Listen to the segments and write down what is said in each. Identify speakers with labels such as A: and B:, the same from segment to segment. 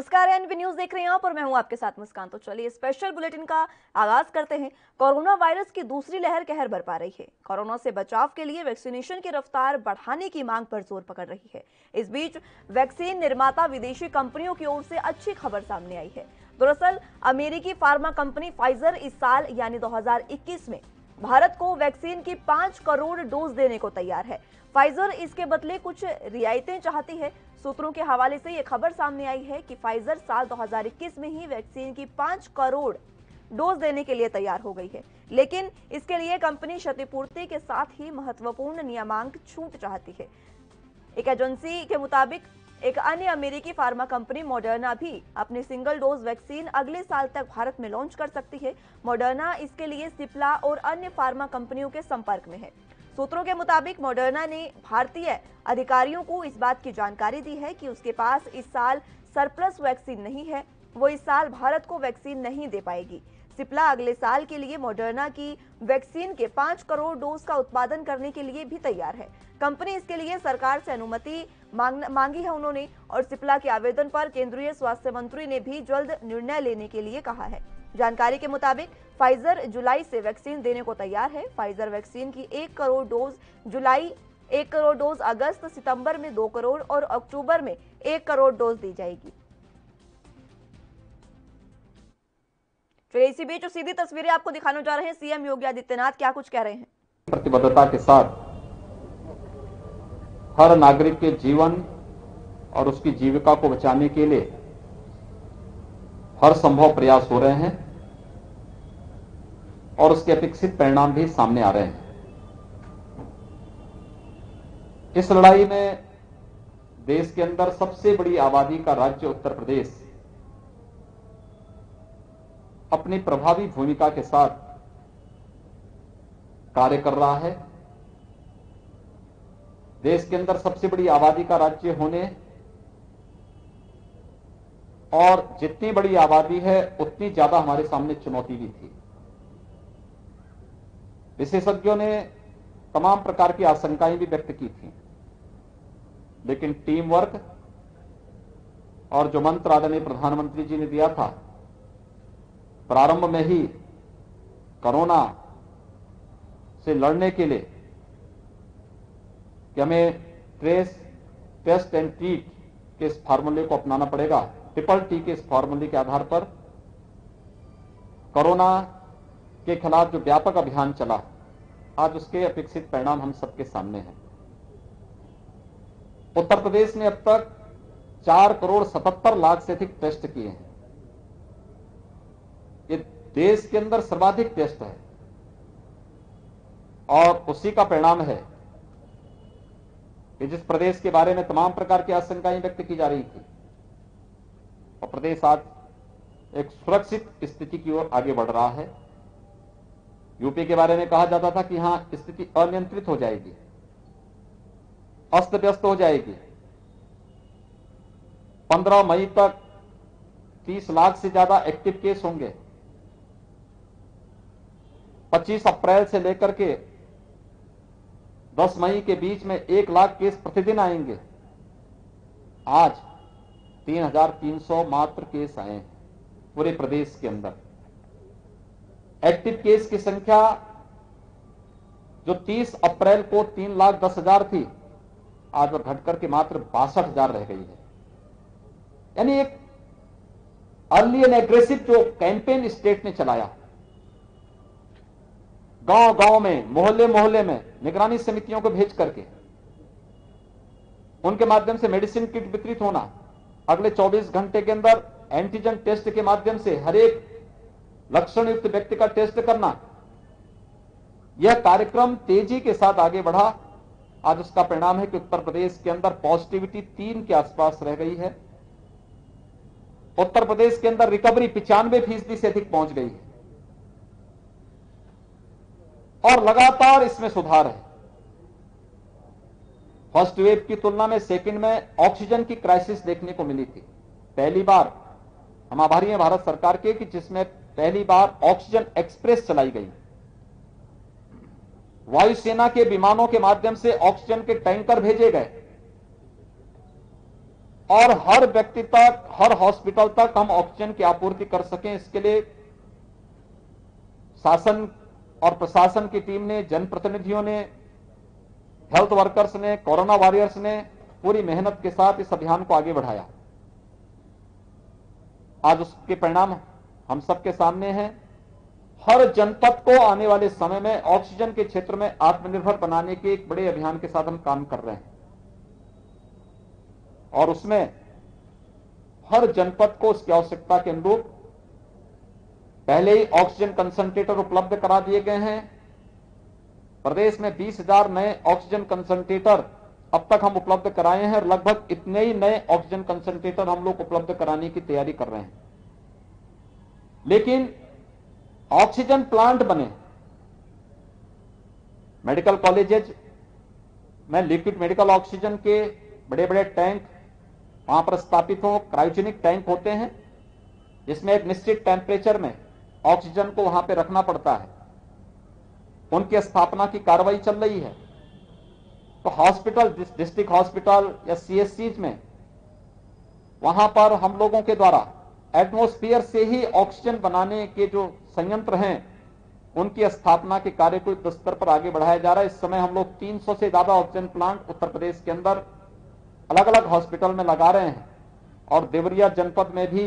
A: नमस्कार NP news देख रहे हैं आप और मैं हूँ आपके साथ मुस्कान। तो चलिए स्पेशल बुलेटिन का आगाज़ करते हैं। कोरोना वायरस की दूसरी लहर कहर बरपा रही है। कोरोना से बचाव के लिए वैक्सीनेशन की रफ्तार बढ़ाने की मांग पर ज़ोर पकड़ रही है। इस बीच वैक्सीन निर्माता विदेशी कंपनियों की ओर से अच्छी खबर सामने आई है। दरअसल, अमेरिकी फार्मा कंपनी फाइजर इस साल यानी 2021 में भारत को वैक्सीन की पाँच करोड़ डोज देने को तैयार है। फाइजर इसके बदले कुछ रियायतें चाहती है। सूत्रों के हवाले से यह खबर सामने आई है कि फाइजर साल 2021 में ही वैक्सीन की पाँच करोड़ डोज देने के लिए तैयार हो गई है। लेकिन इसके लिए कंपनी क्षतिपूर्ति के साथ ही महत्वपूर्ण नियमांक छूट चाहती है। एक एजेंसी के मुताबिक एक अन्य अमेरिकी फार्मा कंपनी मॉडर्ना भी अपनी सिंगल डोज वैक्सीन अगले साल तक भारत में लॉन्च कर सकती है। मॉडर्ना इसके लिए सिप्ला और अन्य फार्मा कंपनियों के संपर्क में है। सूत्रों के मुताबिक मॉडर्ना ने भारतीय अधिकारियों को इस बात की जानकारी दी है कि उसके पास इस साल सरप्लस वैक्सीन नहीं है। वो इस साल भारत को वैक्सीन नहीं दे पाएगी। सिप्ला अगले साल के लिए मॉडर्ना की वैक्सीन के पाँच करोड़ डोज का उत्पादन करने के लिए भी तैयार है। कंपनी इसके लिए सरकार से अनुमति मांग, है उन्होंने और सिप्ला के आवेदन पर केंद्रीय स्वास्थ्य मंत्री ने भी जल्द निर्णय लेने के लिए कहा है। जानकारी के मुताबिक फाइजर जुलाई से वैक्सीन देने को तैयार है। फाइजर वैक्सीन की एक करोड़ डोज जुलाई एक करोड़ डोज अगस्त सितंबर में दो करोड़ और अक्टूबर में एक करोड़ डोज दी जाएगी। चलिए इसी बीच सीधी तस्वीरें आपको दिखाने जा रहे हैं, सीएम योगी आदित्यनाथ क्या कुछ कह रहे हैं?
B: प्रतिबद्धता के साथ हर नागरिक के जीवन और उसकी जीविका को बचाने के लिए हर संभव प्रयास हो रहे हैं और उसके अपेक्षित परिणाम भी सामने आ रहे हैं। इस लड़ाई में देश के अंदर सबसे बड़ी आबादी का राज्य उत्तर प्रदेश अपनी प्रभावी भूमिका के साथ कार्य कर रहा है। देश के अंदर सबसे बड़ी आबादी का राज्य होने और जितनी बड़ी आबादी है, उतनी ज़्यादा हमारे सामने चुनौती भी थी। विशेषज्ञों ने तमाम प्रकार की आशंकाएँ भी व्यक्त की थी। लेकिन टीम वर्क और जो मंत्र आदरणीय प्रधानमंत्री जी ने दिया था प्रारंभ में ही कोरोना से लड़ने के लिए कि हमें ट्रेस टेस्ट एंड ट्रीट के इस फार्मूले को अपनाना पड़ेगा। ट्रिपल टी के इस फार्मूले के आधार पर कोरोना के खिलाफ जो व्यापक अभियान चला, आज उसके अपेक्षित परिणाम हम सबके सामने हैं। उत्तर प्रदेश ने अब तक चार करोड़ सतहत्तर लाख से अधिक टेस्ट किए हैं। ये देश के अंदर सर्वाधिक टेस्ट है। और उसी का परिणाम है कि जिस प्रदेश के बारे में तमाम प्रकार की आशंकाएँ व्यक्त की जा रही थी, और प्रदेश आज एक सुरक्षित स्थिति की ओर आगे बढ़ रहा है। यूपी के बारे में कहा जाता था कि यहाँ स्थिति अनियंत्रित हो जाएगी अस्त व्यस्त हो जाएगी। 15 मई तक 30 लाख से ज़्यादा एक्टिव केस होंगे। 25 अप्रैल से लेकर के 10 मई के बीच में एक लाख केस प्रतिदिन आएँगे। आज 3,300 मात्र केस आए हैं पूरे प्रदेश के अंदर। एक्टिव केस की संख्या जो 30 अप्रैल को तीन लाख दस हज़ार थी आज वह घटकर के मात्र बासठ हज़ार रह गई है। यानी एक अर्ली एंड एग्रेसिव जो कैंपेन स्टेट ने चलाया गाँव गाँव में मोहल्ले मोहल्ले में, निगरानी समितियों को भेज करके, उनके माध्यम से मेडिसिन किट वितरित होना, अगले 24 घंटे के अंदर एंटीजन टेस्ट के माध्यम से हर एक लक्षण युक्त व्यक्ति का टेस्ट करना, यह कार्यक्रम तेज़ी के साथ आगे बढ़ा। आज उसका परिणाम है कि उत्तर प्रदेश के अंदर पॉजिटिविटी तीन के आसपास रह गई है। उत्तर प्रदेश के अंदर रिकवरी पिचानवे फ़ीसदी से अधिक पहुँच गई है। और लगातार इसमें सुधार है। फ़र्स्ट वेव की तुलना में सेकंड में ऑक्सीजन की क्राइसिस देखने को मिली थी। पहली बार, हम आभारी हैं भारत सरकार के, कि जिसमें पहली बार ऑक्सीजन एक्सप्रेस चलाई गई। वायुसेना के विमानों के माध्यम से ऑक्सीजन के टैंकर भेजे गए। और हर व्यक्ति तक, हर हॉस्पिटल तक हम ऑक्सीजन की आपूर्ति कर सकें। इसके लिए शासन और प्रशासन की टीम ने, जनप्रतिनिधियों ने हेल्थ वर्कर्स ने कोरोना वॉरियर्स ने पूरी मेहनत के साथ इस अभियान को आगे बढ़ाया। आज उसके परिणाम हम सबके सामने हैं। हर जनपद को आने वाले समय में ऑक्सीजन के क्षेत्र में आत्मनिर्भर बनाने के एक बड़े अभियान के साथ हम काम कर रहे हैं। और उसमें हर जनपद को उसकी आवश्यकता के अनुरूप पहले ही ऑक्सीजन कंसंट्रेटर उपलब्ध करा दिए गए हैं। प्रदेश में बीस हज़ार नए ऑक्सीजन कंसंट्रेटर अब तक हम उपलब्ध कराए हैं। और लगभग इतने ही नए ऑक्सीजन कंसंट्रेटर हम लोग उपलब्ध कराने की तैयारी कर रहे हैं। लेकिन ऑक्सीजन प्लांट बने। मेडिकल कॉलेजेज में लिक्विड मेडिकल ऑक्सीजन के बड़े बड़े टैंक वहाँ पर स्थापित हो। क्रायोजेनिक टैंक होते हैं, जिसमें एक निश्चित टेम्परेचर में ऑक्सीजन को वहाँ पे रखना पड़ता है। उनकी स्थापना की कार्रवाई चल रही है। तो हॉस्पिटल डिस्ट्रिक्ट हॉस्पिटल या सीएससीज में, वहाँ पर हम लोगों के द्वारा एटमोस्फियर से ही ऑक्सीजन बनाने के जो संयंत्र हैं, उनकी स्थापना के कार्य को स्तर पर आगे बढ़ाया जा रहा है। इस समय हम लोग 300 से ज़्यादा ऑक्सीजन प्लांट उत्तर प्रदेश के अंदर अलग अलग हॉस्पिटल में लगा रहे हैं और देवरिया जनपद में भी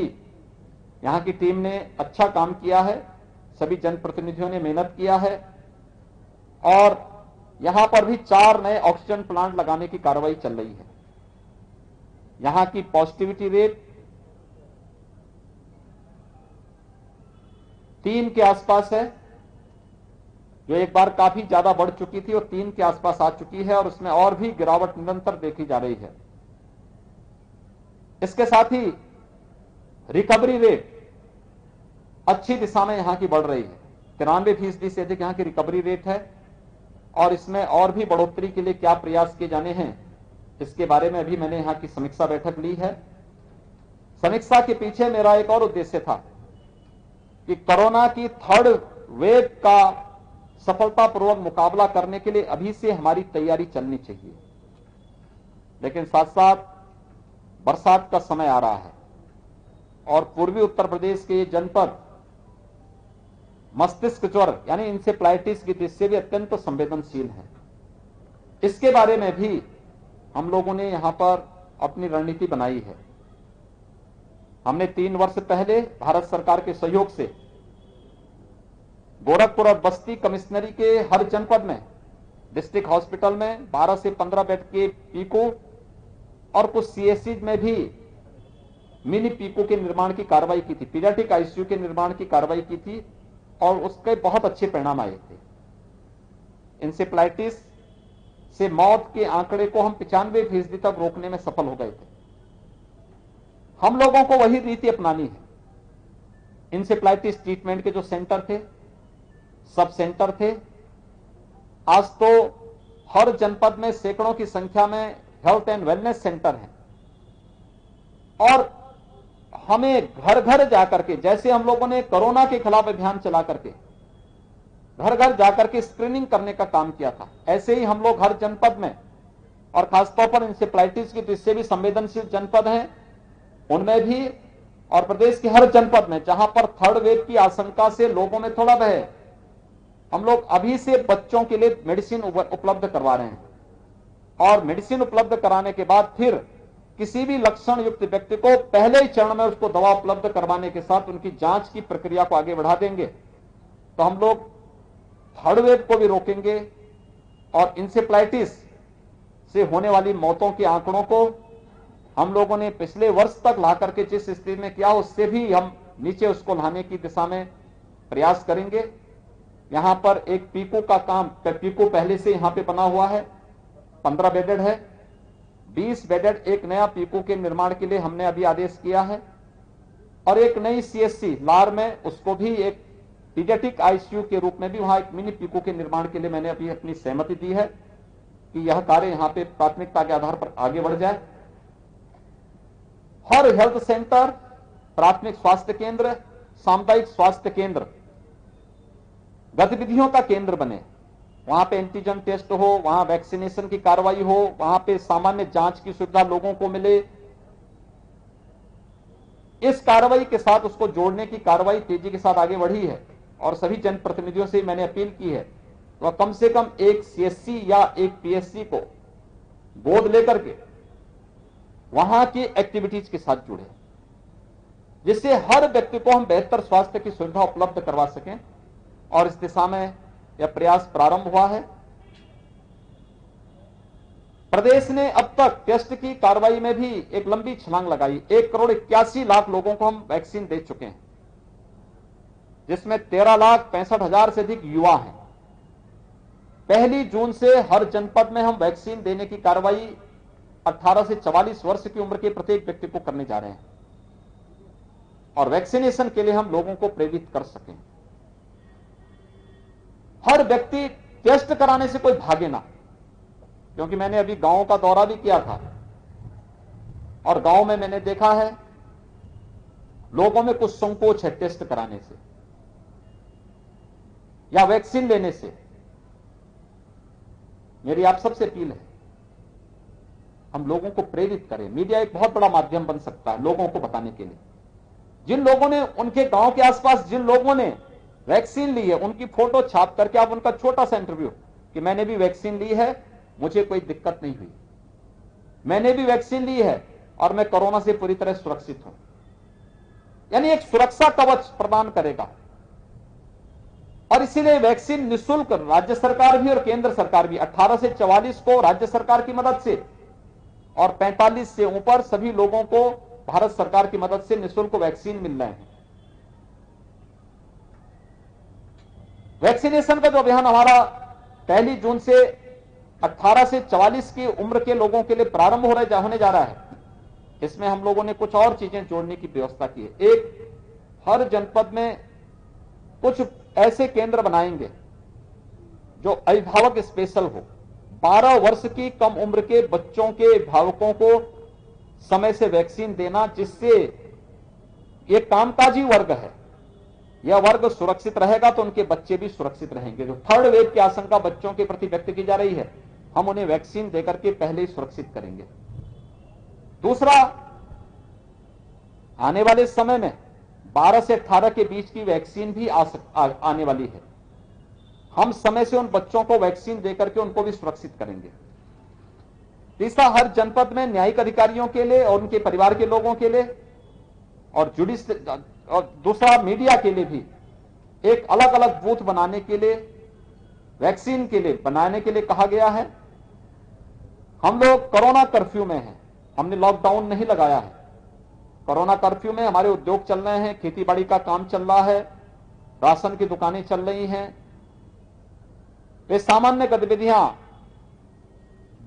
B: यहाँ की टीम ने अच्छा काम किया है, सभी जनप्रतिनिधियों ने मेहनत किया है, और यहाँ पर भी चार नए ऑक्सीजन प्लांट लगाने की कार्रवाई चल रही है। यहाँ की पॉजिटिविटी रेट तीन के आसपास है, जो एक बार काफ़ी ज़्यादा बढ़ चुकी थी और तीन के आसपास आ चुकी है और उसमें और भी गिरावट निरंतर देखी जा रही है। इसके साथ ही रिकवरी रेट अच्छी दिशा में यहाँ की बढ़ रही है। तिरानवे फ़ीसदी से अधिक यहाँ की रिकवरी रेट है। और इसमें और भी बढ़ोतरी के लिए क्या प्रयास किए जाने हैं, इसके बारे में अभी मैंने यहाँ की समीक्षा बैठक ली है। समीक्षा के पीछे मेरा एक और उद्देश्य था कि कोरोना की थर्ड वेव का सफलतापूर्वक मुकाबला करने के लिए अभी से हमारी तैयारी चलनी चाहिए। लेकिन साथ साथ बरसात का समय आ रहा है और पूर्वी उत्तर प्रदेश के जनपद मस्तिष्क ज्वर, यानी इंसेप्लाइटिस की दृष्टि भी अत्यंत तो संवेदनशील है। इसके बारे में भी हम लोगों ने यहाँ पर अपनी रणनीति बनाई है। हमने तीन वर्ष पहले भारत सरकार के सहयोग से गोरखपुर और बस्ती कमिश्नरी के हर जनपद में डिस्ट्रिक्ट हॉस्पिटल में 12 से 15 बेड के पीको और कुछ सीएससी में भी मिनी पीको के निर्माण की कार्रवाई की थी। पीडियाटिक आईसीयू के निर्माण की कार्रवाई की थी। और उसके बहुत अच्छे परिणाम आए थे। इंसेप्लाइटिस से मौत के आंकड़े को हम पिचानवे फ़ीसदी तक रोकने में सफल हो गए थे। हम लोगों को वही रीति अपनानी है। इंसेप्लाइटिस ट्रीटमेंट के जो सेंटर थे, सब सेंटर थे। आज तो हर जनपद में सैकड़ों की संख्या में हेल्थ एंड वेलनेस सेंटर हैं। और हमें घर घर जाकर के, जैसे हम लोगों ने कोरोना के खिलाफ अभियान चला करके, घर घर जाकर के स्क्रीनिंग करने का काम किया था। ऐसे ही हम लोग हर जनपद में, और खासतौर पर इंसेप्लाइटिस की दृष्टि भी संवेदनशील जनपद हैं, उनमें भी, और प्रदेश के हर जनपद में, जहाँ पर थर्ड वेव की आशंका से लोगों में थोड़ा भय हम लोग अभी से बच्चों के लिए मेडिसिन उपलब्ध करवा रहे हैं। और मेडिसिन उपलब्ध कराने के बाद फिर किसी भी लक्षण युक्त व्यक्ति को पहले ही चरण में उसको दवा उपलब्ध करवाने के साथ उनकी जाँच की प्रक्रिया को आगे बढ़ा देंगे। तो हम लोग थर्ड वेव को भी रोकेंगे और इंसेप्लाइटिस से होने वाली मौतों के आंकड़ों को हम लोगों ने पिछले वर्ष तक ला करके जिस स्थिति में किया, उससे भी हम नीचे उसको लाने की दिशा में प्रयास करेंगे। यहाँ पर एक पीको का काम, पीको पहले से यहाँ पे बना हुआ है, पंद्रह बेडेड है। बीस बेडेड एक नया पीको के निर्माण के लिए हमने अभी आदेश किया है। और एक नई सीएससी लार में, उसको भी एक पीडियाटिक आईसीयू के रूप में भी वहाँ एक मिनी पीको के निर्माण के लिए मैंने अभी अपनी सहमति दी है कि यह कार्य यहाँ पे प्राथमिकता के आधार पर आगे बढ़ जाए। हर हेल्थ सेंटर, प्राथमिक स्वास्थ्य केंद्र, सामुदायिक स्वास्थ्य केंद्र, गतिविधियों का केंद्र बने। वहाँ पे एंटीजन टेस्ट हो, वहाँ वैक्सीनेशन की कार्रवाई हो, वहाँ पे सामान्य जाँच की सुविधा लोगों को मिले। इस कार्रवाई के साथ उसको जोड़ने की कार्रवाई तेज़ी के साथ आगे बढ़ी है और सभी जनप्रतिनिधियों से मैंने अपील की है वह कम से कम एक सीएससी या एक पीएससी को गोद लेकर के वहाँ की एक्टिविटीज़ के साथ जुड़े, जिससे हर व्यक्ति को हम बेहतर स्वास्थ्य की सुविधा उपलब्ध करवा सकें और इस दिशा में यह प्रयास प्रारंभ हुआ है। प्रदेश ने अब तक टेस्ट की कार्रवाई में भी एक लंबी छलांग लगाई। एक करोड़ इक्यासी लाख लोगों को हम वैक्सीन दे चुके हैं, जिसमें तेरह लाख पैंसठ हज़ार से अधिक युवा हैं। पहली जून से हर जनपद में हम वैक्सीन देने की कार्रवाई 18 से 44 वर्ष की उम्र के प्रत्येक व्यक्ति को करने जा रहे हैं और वैक्सीनेशन के लिए हम लोगों को प्रेरित कर सकें। हर व्यक्ति टेस्ट कराने से कोई भागे ना। क्योंकि मैंने अभी गाँव का दौरा भी किया था। और गाँव में मैंने देखा है, लोगों में कुछ संकोच है टेस्ट कराने से। या वैक्सीन लेने से। मेरी आप सबसे अपील है, हम लोगों को प्रेरित करें। मीडिया एक बहुत बड़ा माध्यम बन सकता है लोगों को बताने के लिए। जिन लोगों ने, उनके गाँव के आसपास जिन लोगों ने वैक्सीन ली है, उनकी फ़ोटो छाप करके आप उनका छोटा सा इंटरव्यू कि मैंने भी वैक्सीन ली है, मुझे कोई दिक्कत नहीं हुई। मैंने भी वैक्सीन ली है, और मैं कोरोना से पूरी तरह सुरक्षित हूँ। यानी एक सुरक्षा कवच प्रदान करेगा। और इसीलिए वैक्सीन निशुल्क राज्य सरकार भी और केंद्र सरकार भी 18 से 44 को राज्य सरकार की मदद से और 45 से ऊपर सभी लोगों को भारत सरकार की मदद से निशुल्क वैक्सीन मिल रहे हैं। वैक्सीनेशन का जो अभियान हमारा पहली जून से 18 से 44 की उम्र के लोगों के लिए प्रारंभ हो रहे होने जा रहा है। इसमें हम लोगों ने कुछ और चीज़ें जोड़ने की व्यवस्था की है। एक, हर जनपद में कुछ ऐसे केंद्र बनाएँगे जो अभिभावक स्पेशल हो। 12 वर्ष की कम उम्र के बच्चों के अभिभावकों को समय से वैक्सीन देना, जिससे ये कामकाजी वर्ग है। यह वर्ग सुरक्षित रहेगा तो उनके बच्चे भी सुरक्षित रहेंगे। जो थर्ड वेव की आशंका बच्चों के प्रति व्यक्त की जा रही है हम उन्हें वैक्सीन देकर के पहले ही सुरक्षित करेंगे। दूसरा आने वाले समय में 12 से 18 के बीच की वैक्सीन भी आ, सक, आ, आने वाली है। हम समय से उन बच्चों को वैक्सीन देकर के उनको भी सुरक्षित करेंगे। तीसरा हर जनपद में न्यायिक अधिकारियों के लिए और उनके परिवार के लोगों के लिए और जुडिस और दूसरा मीडिया के लिए भी। एक अलग अलग बूथ बनाने के लिए, वैक्सीन के लिए बनाने के लिए कहा गया है। हम लोग कोरोना कर्फ्यू में हैं। हमने लॉकडाउन नहीं लगाया है। कोरोना कर्फ्यू में हमारे उद्योग चल रहे हैं खेती बाड़ी का काम चल रहा है, राशन की दुकानें चल रही हैं। वे सामान्य गतिविधियाँ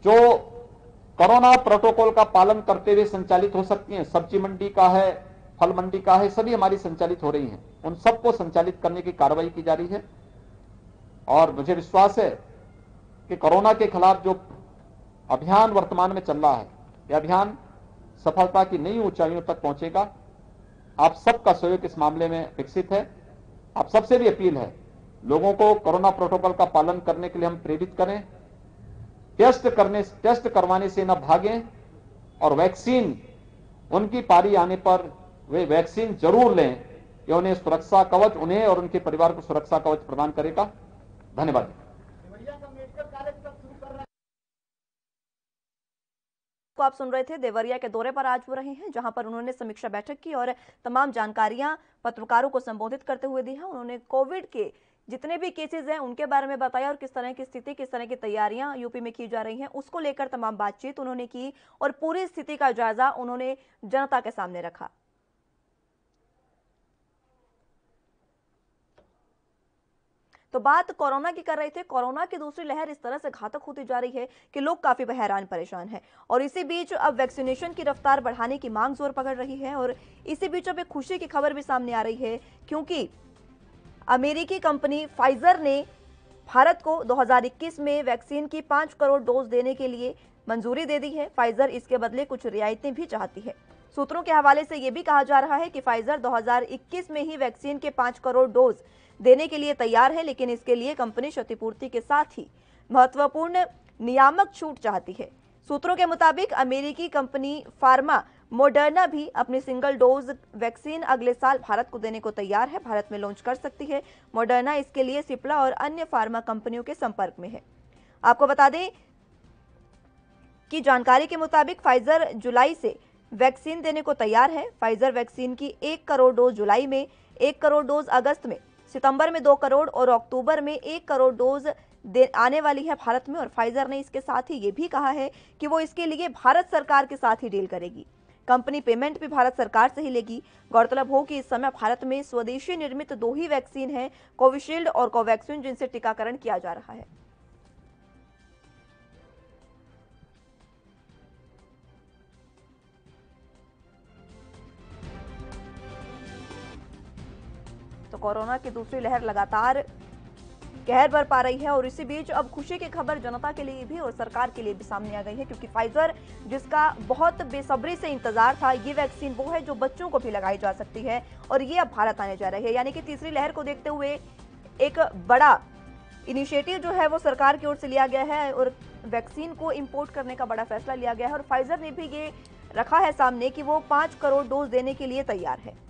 B: जो कोरोना प्रोटोकॉल का पालन करते हुए संचालित हो सकती हैं। सब्ज़ी मंडी का है फल मंडी का है, सभी हमारी संचालित हो रही हैं। उन सबको संचालित करने की कार्रवाई की जा रही है। और मुझे विश्वास है कि कोरोना के खिलाफ जो अभियान वर्तमान में चल रहा है, यह अभियान सफलता की नई ऊंचाइयों तक पहुंचेगा। आप सबका सहयोग इस मामले में विकसित है। आप सबसे भी अपील है, लोगों को कोरोना प्रोटोकॉल का पालन करने के लिए हम प्रेरित करें। टेस्ट करने, टेस्ट करवाने से न भागें और वैक्सीन उनकी पारी आने पर वे वैक्सीन ज़रूर लें। ये उन्हें सुरक्षा कवच, उन्हें और उनके परिवार को सुरक्षा कवच प्रदान करेगा। धन्यवाद।
A: को आप सुन रहे थे देवरिया के दौरे पर आज वो रहे हैं, जहाँ पर उन्होंने समीक्षा बैठक की और तमाम जानकारियाँ पत्रकारों को संबोधित करते हुए दी हैं। उन्होंने कोविड के जितने भी केसेस हैं, उनके बारे में बताया और किस तरह की स्थिति, किस तरह की तैयारियाँ यूपी में की जा रही हैं, उसको लेकर तमाम बातचीत उन्होंने की और पूरी स्थिति का जायजा उन्होंने जनता के सामने रखा। तो बात कोरोना की कर रहे थे। कोरोना की दूसरी लहर इस तरह से घातक होती जा रही है कि लोग काफ़ी हैरान परेशान हैं। और इसी बीच अब वैक्सीनेशन की रफ्तार बढ़ाने की मांग ज़ोर पकड़ रही है और इसी बीच अब एक खुशी की खबर भी सामने आ रही है क्योंकि अमेरिकी कंपनी फाइजर ने भारत को 2021 में वैक्सीन की पाँच करोड़ डोज देने के लिए मंजूरी दे दी है। फाइजर इसके बदले कुछ रियायतें भी चाहती है। सूत्रों के हवाले से यह भी कहा जा रहा है कि फाइजर 2021 में ही वैक्सीन के पाँच करोड़ डोज देने के लिए तैयार है, लेकिन इसके लिए कंपनी क्षतिपूर्ति के साथ ही महत्वपूर्ण नियामक छूट चाहती है। सूत्रों के मुताबिक अमेरिकी कंपनी फार्मा मोडर्ना भी अपनी सिंगल डोज वैक्सीन अगले साल भारत को देने को तैयार है। भारत में लॉन्च कर सकती है। मोडर्ना इसके लिए सिप्ला और अन्य फार्मा कंपनियों के संपर्क में है। आपको बता दें कि जानकारी के मुताबिक फाइजर जुलाई से वैक्सीन देने को तैयार है। फाइजर वैक्सीन की एक करोड़ डोज जुलाई में, एक करोड़ डोज अगस्त में, सितंबर में दो करोड़ और अक्टूबर में एक करोड़ डोज आने वाली है भारत में और फाइजर ने इसके साथ ही ये भी कहा है कि वो इसके लिए भारत सरकार के साथ ही डील करेगी। कंपनी पेमेंट भी भारत सरकार से ही लेगी। गौरतलब हो कि इस समय भारत में स्वदेशी निर्मित दो ही वैक्सीन है, कोविशील्ड और कोवैक्सीन, जिनसे टीकाकरण किया जा रहा है। तो कोरोना की दूसरी लहर लगातार कहर बर पा रही है और इसी बीच अब खुशी की खबर जनता के लिए भी और सरकार के लिए भी सामने आ गई है, क्योंकि फाइजर जिसका बहुत बेसब्री से इंतज़ार था, ये वैक्सीन वो है जो बच्चों को भी लगाई जा सकती है और ये अब भारत आने जा रही है। यानी कि तीसरी लहर को देखते हुए एक बड़ा इनिशिएटिव जो है वो सरकार की ओर से लिया गया है और वैक्सीन को इम्पोर्ट करने का बड़ा फैसला लिया गया है और फाइजर ने भी ये रखा है सामने कि वो पाँच करोड़ डोज देने के लिए तैयार है।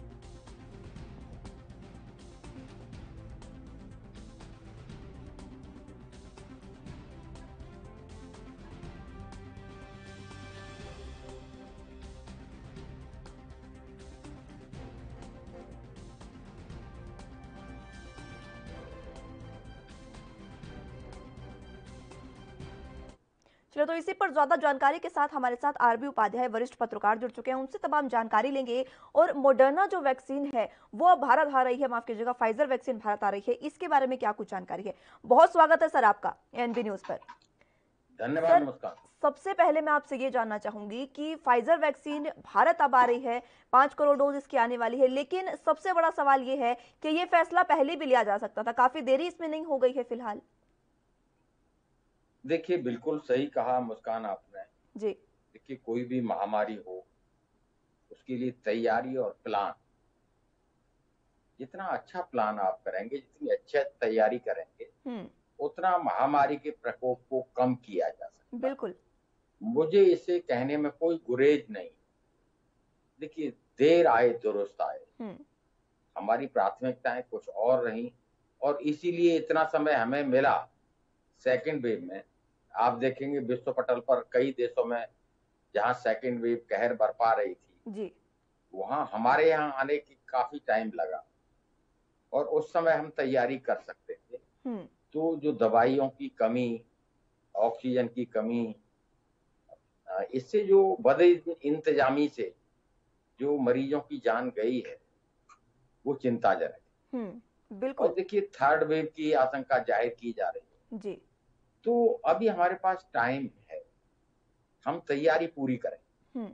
A: इसी पर ज़्यादा जानकारी के साथ हमारे साथ आरबी उपाध्याय वरिष्ठ पत्रकार जुड़ चुके हैं। उनसे तमाम जानकारी लेंगे और मोडर्ना जो वैक्सीन है वो भारत आ रही है। माफ़ कीजिएगा फाइजर वैक्सीन भारत आ रही है। इसके बारे में क्या कुछ जानकारी है? बहुत स्वागत है सर आपका एनबी न्यूज़ पर।
C: धन्यवाद
A: सबसे पहले मैं आपसे ये जानना चाहूँगी कि फाइजर वैक्सीन भारत अब आ रही है पाँच करोड़ डोज इसकी आने वाली है लेकिन सबसे बड़ा सवाल ये है कि ये फैसला पहले भी लिया जा सकता था। काफ़ी देरी इसमें नहीं हो गई है फ़िलहाल।
C: देखिए बिल्कुल सही कहा मुस्कान आपने।
A: जी।
C: देखिए कोई भी महामारी हो उसके लिए तैयारी और प्लान। जितना अच्छा प्लान आप करेंगे जितनी अच्छा तैयारी करेंगे
A: हम्म।
C: उतना महामारी के प्रकोप को कम किया जा सकता
A: बिल्कुल।
C: मुझे इसे कहने में कोई गुरेज नहीं। देखिए देर आए दुरुस्त आए।
A: हम्म।
C: हमारी प्राथमिकताएँ कुछ और रही और इसीलिए इतना समय हमें मिला सेकंड वेव में। आप देखेंगे विश्व पटल पर कई देशों में जहाँ सेकंड वेव कहर बरपा रही थी
A: जी।
C: वहाँ हमारे यहाँ आने की काफ़ी टाइम लगा और उस समय हम तैयारी कर सकते थे।
A: हम्म।
C: तो जो दवाइयों की कमी ऑक्सीजन की कमी इससे जो बद इंतजामी से जो मरीजों की जान गई है वो चिंताजनक है।
A: हम्म बिल्कुल।
C: देखिए थर्ड वेव की आशंका ज़ाहिर की जा रही है।
A: जी।
C: तो अभी हमारे पास टाइम है। हम तैयारी पूरी करें।
A: हम्म।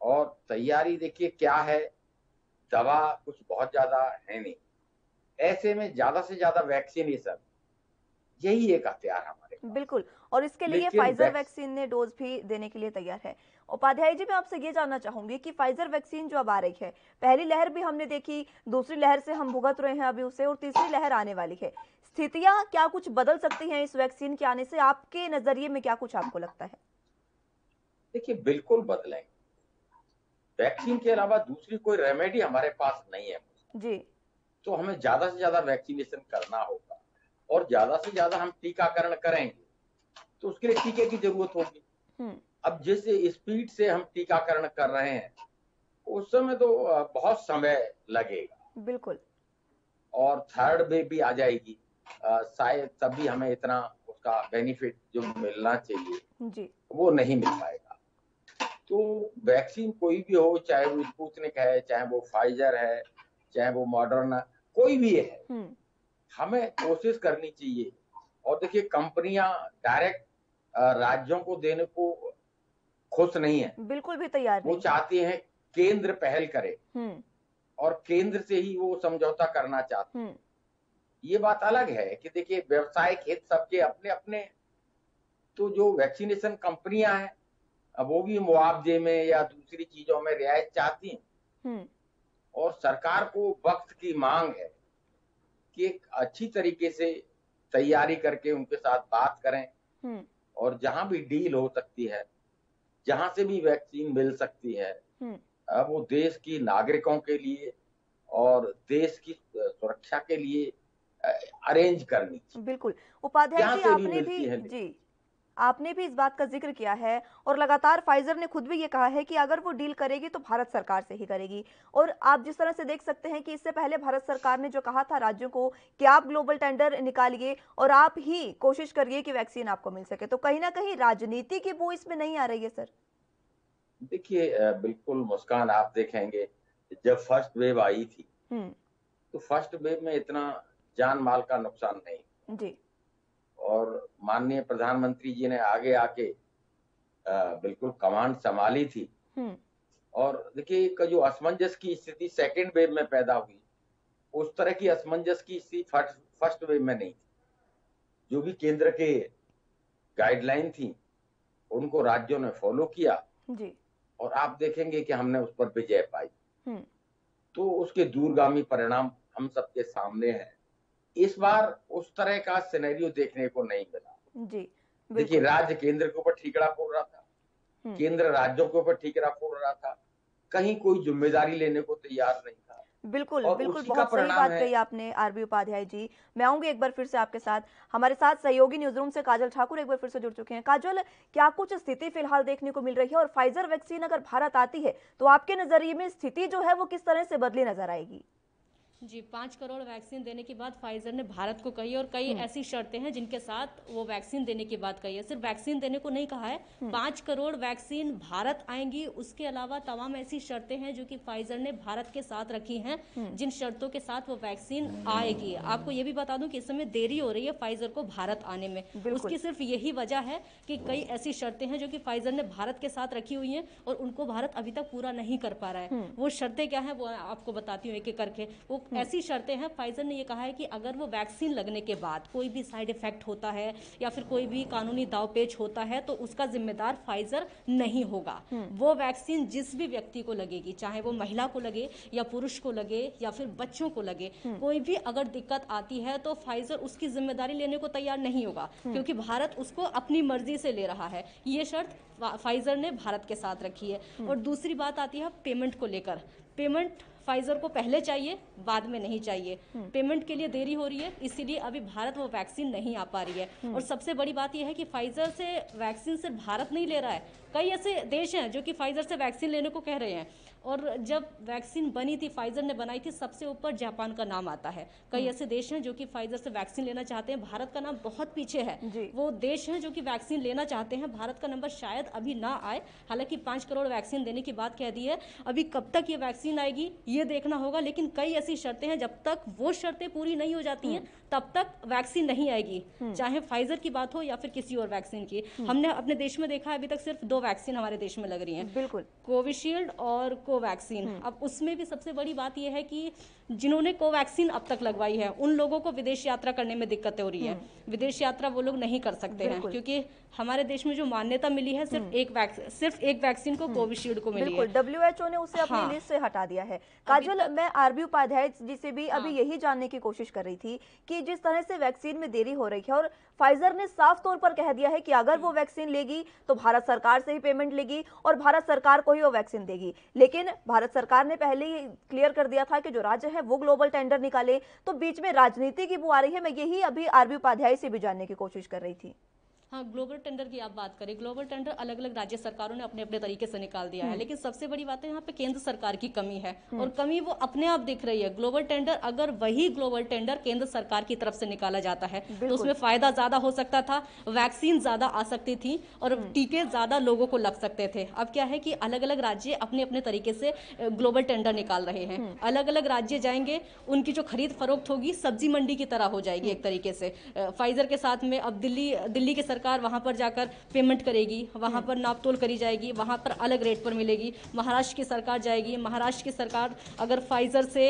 C: और तैयारी देखिए क्या है दवा कुछ बहुत ज़्यादा है नहीं। ऐसे में ज़्यादा से ज़्यादा वैक्सीनेशन यही एक हथियार हमारे।
A: बिल्कुल। और इसके लिए फाइजर वैक्सीन ने डोज भी देने के लिए तैयार है। उपाध्याय जी मैं आपसे ये जानना चाहूँगी कि फाइजर वैक्सीन जो अब आ रही है पहली लहर भी हमने देखी दूसरी लहर से हम भुगत रहे हैं अभी उसे और तीसरी लहर आने वाली है। स्थितियाँ क्या कुछ बदल सकती हैं इस वैक्सीन के आने से? आपके नज़रिए में क्या कुछ आपको लगता है?
C: देखिए बिल्कुल बदलेंगे वैक्सीन के अलावा दूसरी कोई रेमेडी हमारे पास नहीं है।
A: जी।
C: तो हमें ज़्यादा से ज़्यादा वैक्सीनेशन करना होगा और ज़्यादा से ज़्यादा हम टीकाकरण करेंगे तो उसके लिए टीके की ज़रूरत होगी।
A: हम्म।
C: अब जिस स्पीड से हम टीकाकरण कर रहे हैं उस समय तो बहुत समय लगेगा।
A: बिल्कुल।
C: और थर्ड वेव भी आ जाएगी। शायद तभी हमें इतना उसका बेनिफिट जो मिलना चाहिए
A: जी।
C: वो नहीं मिल पाएगा। तो वैक्सीन कोई भी हो चाहे वो स्पूतनिक है चाहे वो फाइजर है चाहे वो मॉडर्ना कोई भी है
A: हम्म।
C: हमें कोशिश करनी चाहिए। और देखिए कंपनियाँ डायरेक्ट राज्यों को देने को खुश नहीं है।
A: बिल्कुल भी तैयार
C: वो चाहती हैं केंद्र पहल करे।
A: हम्म।
C: और केंद्र से ही वो समझौता करना चाहते
A: हम्म।
C: ये बात अलग है कि देखिए व्यवसायिक हित सबके अपने अपने तो जो वैक्सीनेशन कंपनियाँ हैं अब वो भी मुआवजे में या दूसरी चीज़ों में रियायत चाहती हैं।
A: हम्म।
C: और सरकार को वक्त की मांग है कि एक अच्छी तरीके से तैयारी करके उनके साथ बात करें। और जहाँ भी डील हो सकती है जहाँ से भी वैक्सीन मिल सकती है
A: हम्म।
C: वो देश की नागरिकों के लिए और देश की सुरक्षा के लिए अरेंज करनी चाहिए।
A: बिल्कुल। उपाध्याय जी आपने भी। जी। आपने भी इस बात का ज़िक्र किया है और लगातार फाइजर ने खुद भी ये कहा है कि अगर वो डील करेगी तो भारत सरकार से ही करेगी। और आप जिस तरह से देख सकते हैं कि इससे पहले भारत सरकार ने जो कहा था राज्यों को कि आप ग्लोबल टेंडर निकालिए और आप ही कोशिश करिए कि वैक्सीन आपको मिल सके। तो कहीं ना कहीं राजनीति की वो इसमें नहीं आ रही है सर।
C: देखिए बिल्कुल मुस्कान आप देखेंगे जब फ़र्स्ट वेव आई थी
A: हम्म।
C: तो फ़र्स्ट वेव में इतना जान माल का नुकसान नहीं।
A: जी।
C: और माननीय प्रधानमंत्री जी ने आगे आके बिल्कुल कमांड संभाली थी।
A: हम्म।
C: और देखिए एक जो असमंजस की स्थिति सेकेंड वेव में पैदा हुई उस तरह की असमंजस की स्थिति फ़र्स्ट फ़र्स्ट वेव में नहीं थी। जो भी केंद्र के गाइडलाइन थी उनको राज्यों ने फॉलो किया।
A: जी।
C: और आप देखेंगे कि हमने उस पर विजय पाई।
A: हम्म।
C: तो उसके दूरगामी परिणाम हम सबके सामने हैं। इस बार उस तरह का सिनेरियो देखने को नहीं मिला।
A: जी
C: देखिए राज्य केंद्र के ऊपर ठीकरा फोड़ रहा था।
A: हम्म।
C: केंद्र राज्यों के ऊपर ठीकरा फोड़ रहा था। कहीं कोई ज़िम्मेदारी लेने को तैयार नहीं था।
A: बिल्कुल बिल्कुल बहुत सही बात कही आपने आरबी उपाध्याय जी। मैं आऊँगी एक बार फिर से आपके साथ। हमारे साथ सहयोगी न्यूज़ रूम से काजल ठाकुर एक बार फिर से जुड़ चुके हैं। काजल क्या कुछ स्थिति फ़िलहाल देखने को मिल रही है? और फाइजर वैक्सीन अगर भारत आती है तो आपके नज़रिए में स्थिति जो है वो किस तरह से बदली नज़र आएगी?
D: जी पाँच करोड़ वैक्सीन देने के बाद फाइजर ने भारत को कही और कई ऐसी शर्तें हैं जिनके साथ वो वैक्सीन देने की बात कही है। सिर्फ़ वैक्सीन देने को नहीं कहा है पाँच करोड़ वैक्सीन भारत आएँगी। उसके अलावा तमाम ऐसी शर्तें हैं जो कि फाइजर ने भारत के साथ रखी हैं जिन शर्तों के साथ वो वैक्सीन आएगी। आपको ये भी बता दूँ कि इस समय देरी हो रही है फाइजर को भारत आने में। उसकी सिर्फ़ यही वजह है कि कई ऐसी शर्तें हैं जो कि फाइजर ने भारत के साथ रखी हुई हैं और उनको भारत अभी तक पूरा नहीं कर पा रहा है। वो शर्तें क्या है वो आपको बताती हूँ एक एक करके। वो ऐसी शर्तें हैं। फाइजर ने ये कहा है कि अगर वो वैक्सीन लगने के बाद कोई भी साइड इफ़ेक्ट होता है या फिर कोई भी कानूनी दावपेच होता है तो उसका जिम्मेदार फाइजर नहीं होगा। वो वैक्सीन जिस भी व्यक्ति को लगेगी चाहे वो महिला को लगे या पुरुष को लगे या फिर बच्चों को लगे कोई भी अगर दिक्कत आती है तो फाइजर उसकी ज़िम्मेदारी लेने को तैयार नहीं होगा। क्योंकि भारत उसको अपनी मर्ज़ी से ले रहा है। ये शर्त फाइजर ने भारत के साथ रखी है। और दूसरी बात आती है पेमेंट को लेकर। पेमेंट फाइजर को पहले चाहिए बाद में नहीं चाहिए। पेमेंट के लिए देरी हो रही है इसीलिए अभी भारत वो वैक्सीन नहीं आ पा रही है। और सबसे बड़ी बात यह है कि फाइजर से वैक्सीन सिर्फ़ भारत नहीं ले रहा है। कई ऐसे देश हैं जो कि फाइजर से वैक्सीन लेने को कह रहे हैं। और जब वैक्सीन बनी थी फाइजर ने बनाई थी सबसे ऊपर जापान का नाम आता है। कई ऐसे देश हैं जो कि फाइजर से वैक्सीन लेना चाहते हैं। भारत का नाम बहुत पीछे है। वो देश हैं जो कि वैक्सीन लेना चाहते हैं। भारत का नंबर शायद अभी ना आए। हालाँकि पाँच करोड़ वैक्सीन देने की बात कह दी है। अभी कब तक ये वैक्सीन आएगी ये देखना होगा। लेकिन कई ऐसी शर्तें हैं जब तक वो शर्तें पूरी नहीं हो जाती हैं तब तक वैक्सीन नहीं आएगी। चाहे फाइजर की बात हो या फिर किसी और वैक्सीन की। हमने अपने देश में देखा है अभी तक सिर्फ़ दो वैक्सीन हमारे देश में लग रही है।
A: बिल्कुल।
D: कोविशील्ड और कोवैक्सीन। अब उसमें भी सबसे बड़ी बात यह है कि जिन्होंने कोवैक्सीन अब तक लगवाई है उन लोगों को विदेश यात्रा करने में दिक्कतें हो रही है। विदेश यात्रा वो लोग नहीं कर सकते हैं क्योंकि हमारे देश में जो मान्यता मिली है सिर्फ़ एक वैक्सीन सिर्फ़ एक वैक्सीन को कोविशील्ड को मिली है।
A: डब्ल्यूएचओ ने उसे अपनी
D: हाँ।
A: लिस्ट से हटा दिया है। काजल मैं आरबी उपाध्याय जी से भी अभी यही जानने की कोशिश कर रही थी कि जिस तरह से वैक्सीन में देरी हो रही है और फाइजर ने साफ़ तौर पर कह दिया है कि अगर वो वैक्सीन लेगी तो भारत सरकार से ही पेमेंट लेगी और भारत सरकार को ही वो वैक्सीन देगी। लेकिन भारत सरकार ने पहले ही क्लियर कर दिया था कि जो राज्य है वो ग्लोबल टेंडर निकाले। तो बीच में राजनीति की बुआ रही है, मैं यही अभी आरबी उपाध्याय से भी जानने की कोशिश कर रही थी।
D: हाँ ग्लोबल टेंडर की आप बात करें ग्लोबल टेंडर अलग अलग राज्य सरकारों ने अपने अपने तरीके से निकाल दिया है। लेकिन सबसे बड़ी बात है यहाँ पे केंद्र सरकार की कमी है और कमी वो अपने आप दिख रही है। ग्लोबल टेंडर अगर वही ग्लोबल टेंडर केंद्र सरकार की तरफ़ से निकाला जाता है तो उसमें फ़ायदा ज़्यादा हो सकता था वैक्सीन ज़्यादा आ सकती थी और टीके ज़्यादा लोगों को लग सकते थे। अब क्या है कि अलग अलग राज्य अपने अपने तरीके से ग्लोबल टेंडर निकाल रहे हैं। अलग अलग राज्य जाएँगे उनकी जो खरीद फरोख्त होगी सब्ज़ी मंडी की तरह हो जाएगी एक तरीके से। फाइजर के साथ में अब दिल्ली दिल्ली की सरकार वहाँ पर जाकर पेमेंट करेगी वहाँ पर नापतोल करी जाएगी वहाँ पर अलग रेट पर मिलेगी। महाराष्ट्र की सरकार जाएगी। महाराष्ट्र की सरकार अगर फाइजर से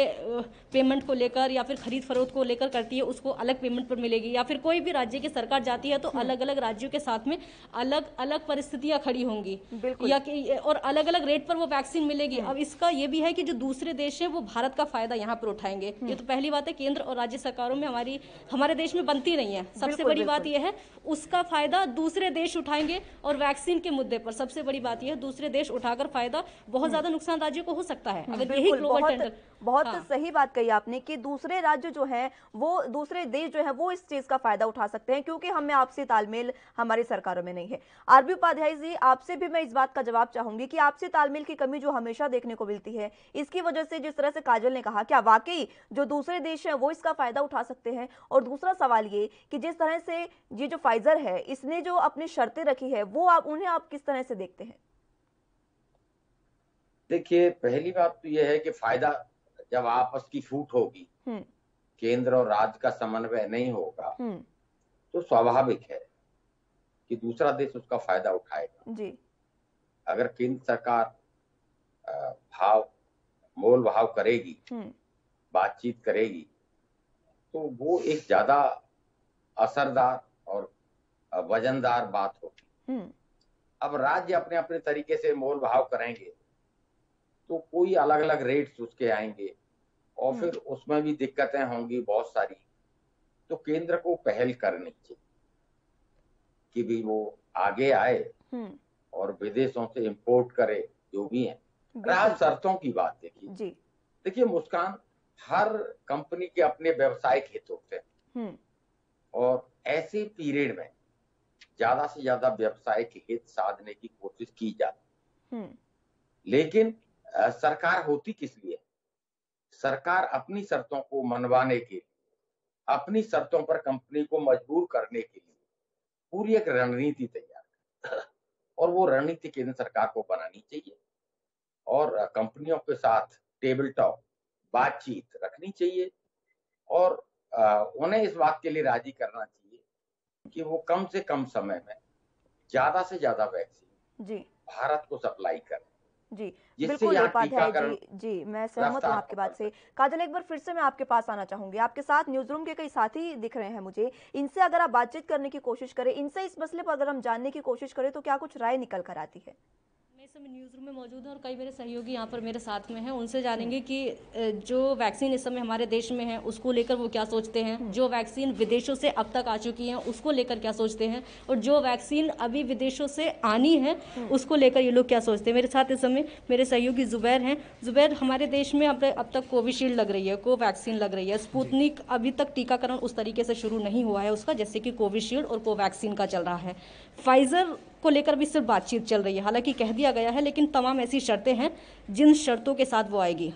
D: पेमेंट को लेकर या फिर खरीद फरोख्त को लेकर करती है उसको अलग पेमेंट पर मिलेगी। या फिर कोई भी राज्य की सरकार जाती है तो अलग अलग राज्यों के साथ में अलग अलग परिस्थितियाँ खड़ी होंगी। या कि और अलग अलग रेट पर वो वैक्सीन मिलेगी। अब इसका ये भी है कि जो दूसरे देश हैं वो भारत का फ़ायदा यहाँ पर उठाएँगे। ये तो पहली बात है केंद्र और राज्य सरकारों में हमारी हमारे देश में बनती नहीं है। सबसे बड़ी बात यह है उसका फ़ायदा दूसरे देश उठाएँगे और वैक्सीन के मुद्दे पर। सबसे बड़ी बात यह है दूसरे देश उठाकर फ़ायदा बहुत ज़्यादा नुकसान राज्यों को हो सकता है। अगर यही ग्लोबल टेंडर
A: बहुत
D: हाँ।
A: सही बात कही आपने कि दूसरे राज्य जो है वो दूसरे देश जो है वो इस चीज़ का फ़ायदा उठा सकते हैं क्योंकि हमें आपसी तालमेल हमारी सरकारों में नहीं है। आरबी उपाध्याय जी आपसे भी मैं इस बात का जवाब चाहूँगी कि आपसी तालमेल की कमी जो हमेशा देखने को मिलती है इसकी वजह से जिस तरह से काजल ने कहा क्या वाकई जो दूसरे देश है वो इसका फ़ायदा उठा सकते हैं? और दूसरा सवाल ये कि जिस तरह से ये जो फाइजर है इसने जो अपनी शर्तें रखी है वो आप उन्हें आप किस तरह से देखते हैं?
C: देखिए पहली बात तो यह है कि फ़ायदा जब आपस की फूट होगी
A: हम्म।
C: केंद्र और राज्य का समन्वय नहीं होगा
A: हम्म।
C: तो स्वाभाविक है कि दूसरा देश उसका फ़ायदा उठाएगा।
A: जी।
C: अगर केंद्र सरकार भाव मोल भाव करेगी
A: हम्म।
C: बातचीत करेगी तो वो एक ज़्यादा असरदार वजनदार बात होगी।
A: हम्म।
C: अब राज्य अपने अपने तरीके से मोल भाव करेंगे तो कोई अलग अलग रेट्स उसके आएँगे और
A: हम्म।
C: फिर उसमें भी दिक्कतें होंगी बहुत सारी। तो केंद्र को पहल करनी चाहिए कि भी वो आगे आए
A: हम्म।
C: और विदेशों से इंपोर्ट करे जो भी है।
A: बिल्कुल।
C: शर्तों की बात देखिए।
A: जी।
C: देखिए मुस्कान हर कंपनी के अपने व्यवसायिक हित होते हैं और ऐसे पीरियड में ज़्यादा से ज़्यादा व्यवसायिक हित साधने की कोशिश की जाती।
A: हम्म।
C: लेकिन अ, सरकार होती किस लिए? सरकार अपनी शर्तों को मनवाने के लिए अपनी शर्तों पर कंपनी को मजबूर करने के लिए पूरी एक रणनीति तैयार और वो रणनीति केंद्र सरकार को बनानी चाहिए। और कंपनियों के साथ टेबल टॉक बातचीत रखनी चाहिए। और उन्हें इस बात के लिए राज़ी करना चाहिए कि वो कम से कम समय में ज़्यादा से ज़्यादा वैक्सीन
A: जी।
C: भारत को सप्लाई करें।
A: जी बिल्कुल उपाध्याय जी जी मैं सहमत हूँ आपके बात से। काजल एक बार फिर से मैं आपके पास आना चाहूँगी। आपके साथ न्यूज़ रूम के कई साथी दिख रहे हैं मुझे। इनसे अगर आप बातचीत करने की कोशिश करें इनसे इस मसले पर अगर हम जानने की कोशिश करें तो क्या कुछ राय निकल कर आती है?
D: समय न्यूज़ रूम में मौजूद हूँ और कई मेरे सहयोगी यहाँ पर मेरे साथ में हैं। उनसे जानेंगे कि जो वैक्सीन इस समय हमारे देश में है उसको लेकर वो क्या सोचते हैं? जो वैक्सीन विदेशों से अब तक आ चुकी हैं उसको लेकर क्या सोचते हैं? और जो वैक्सीन अभी विदेशों से आनी है उसको लेकर ये लोग क्या सोचते हैं? मेरे साथ इस समय मेरे सहयोगी जुबैर हैं। जुबैर हमारे देश में अब अब तक कोविशील्ड लग रही है कोवैक्सीन लग रही है। स्पुतनिक अभी तक टीकाकरण उस तरीके से शुरू नहीं हुआ है उसका जैसे कि कोविशील्ड और कोवैक्सीन का चल रहा है। फाइजर को लेकर भी सिर्फ़ बातचीत चल रही है। हालाँकि कह दिया गया है, लेकिन तमाम ऐसी शर्तें हैं जिन शर्तों के साथ वो आएगी।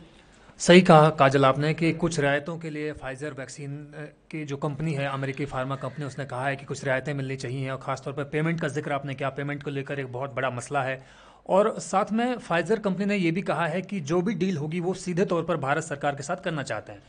E: सही कहा काजल आपने कि कुछ रियायतों के लिए फाइजर वैक्सीन की जो कंपनी है अमेरिकी फार्मा कंपनी उसने कहा है कि कुछ रियायतें मिलनी चाहिए और ख़ासतौर पर पेमेंट का ज़िक्र आपने किया। पेमेंट को लेकर एक बहुत बड़ा मसला है। और साथ में फाइजर कंपनी ने यह भी कहा है कि जो भी डील होगी, वो सीधे तौर पर भारत सरकार के साथ करना चाहते हैं।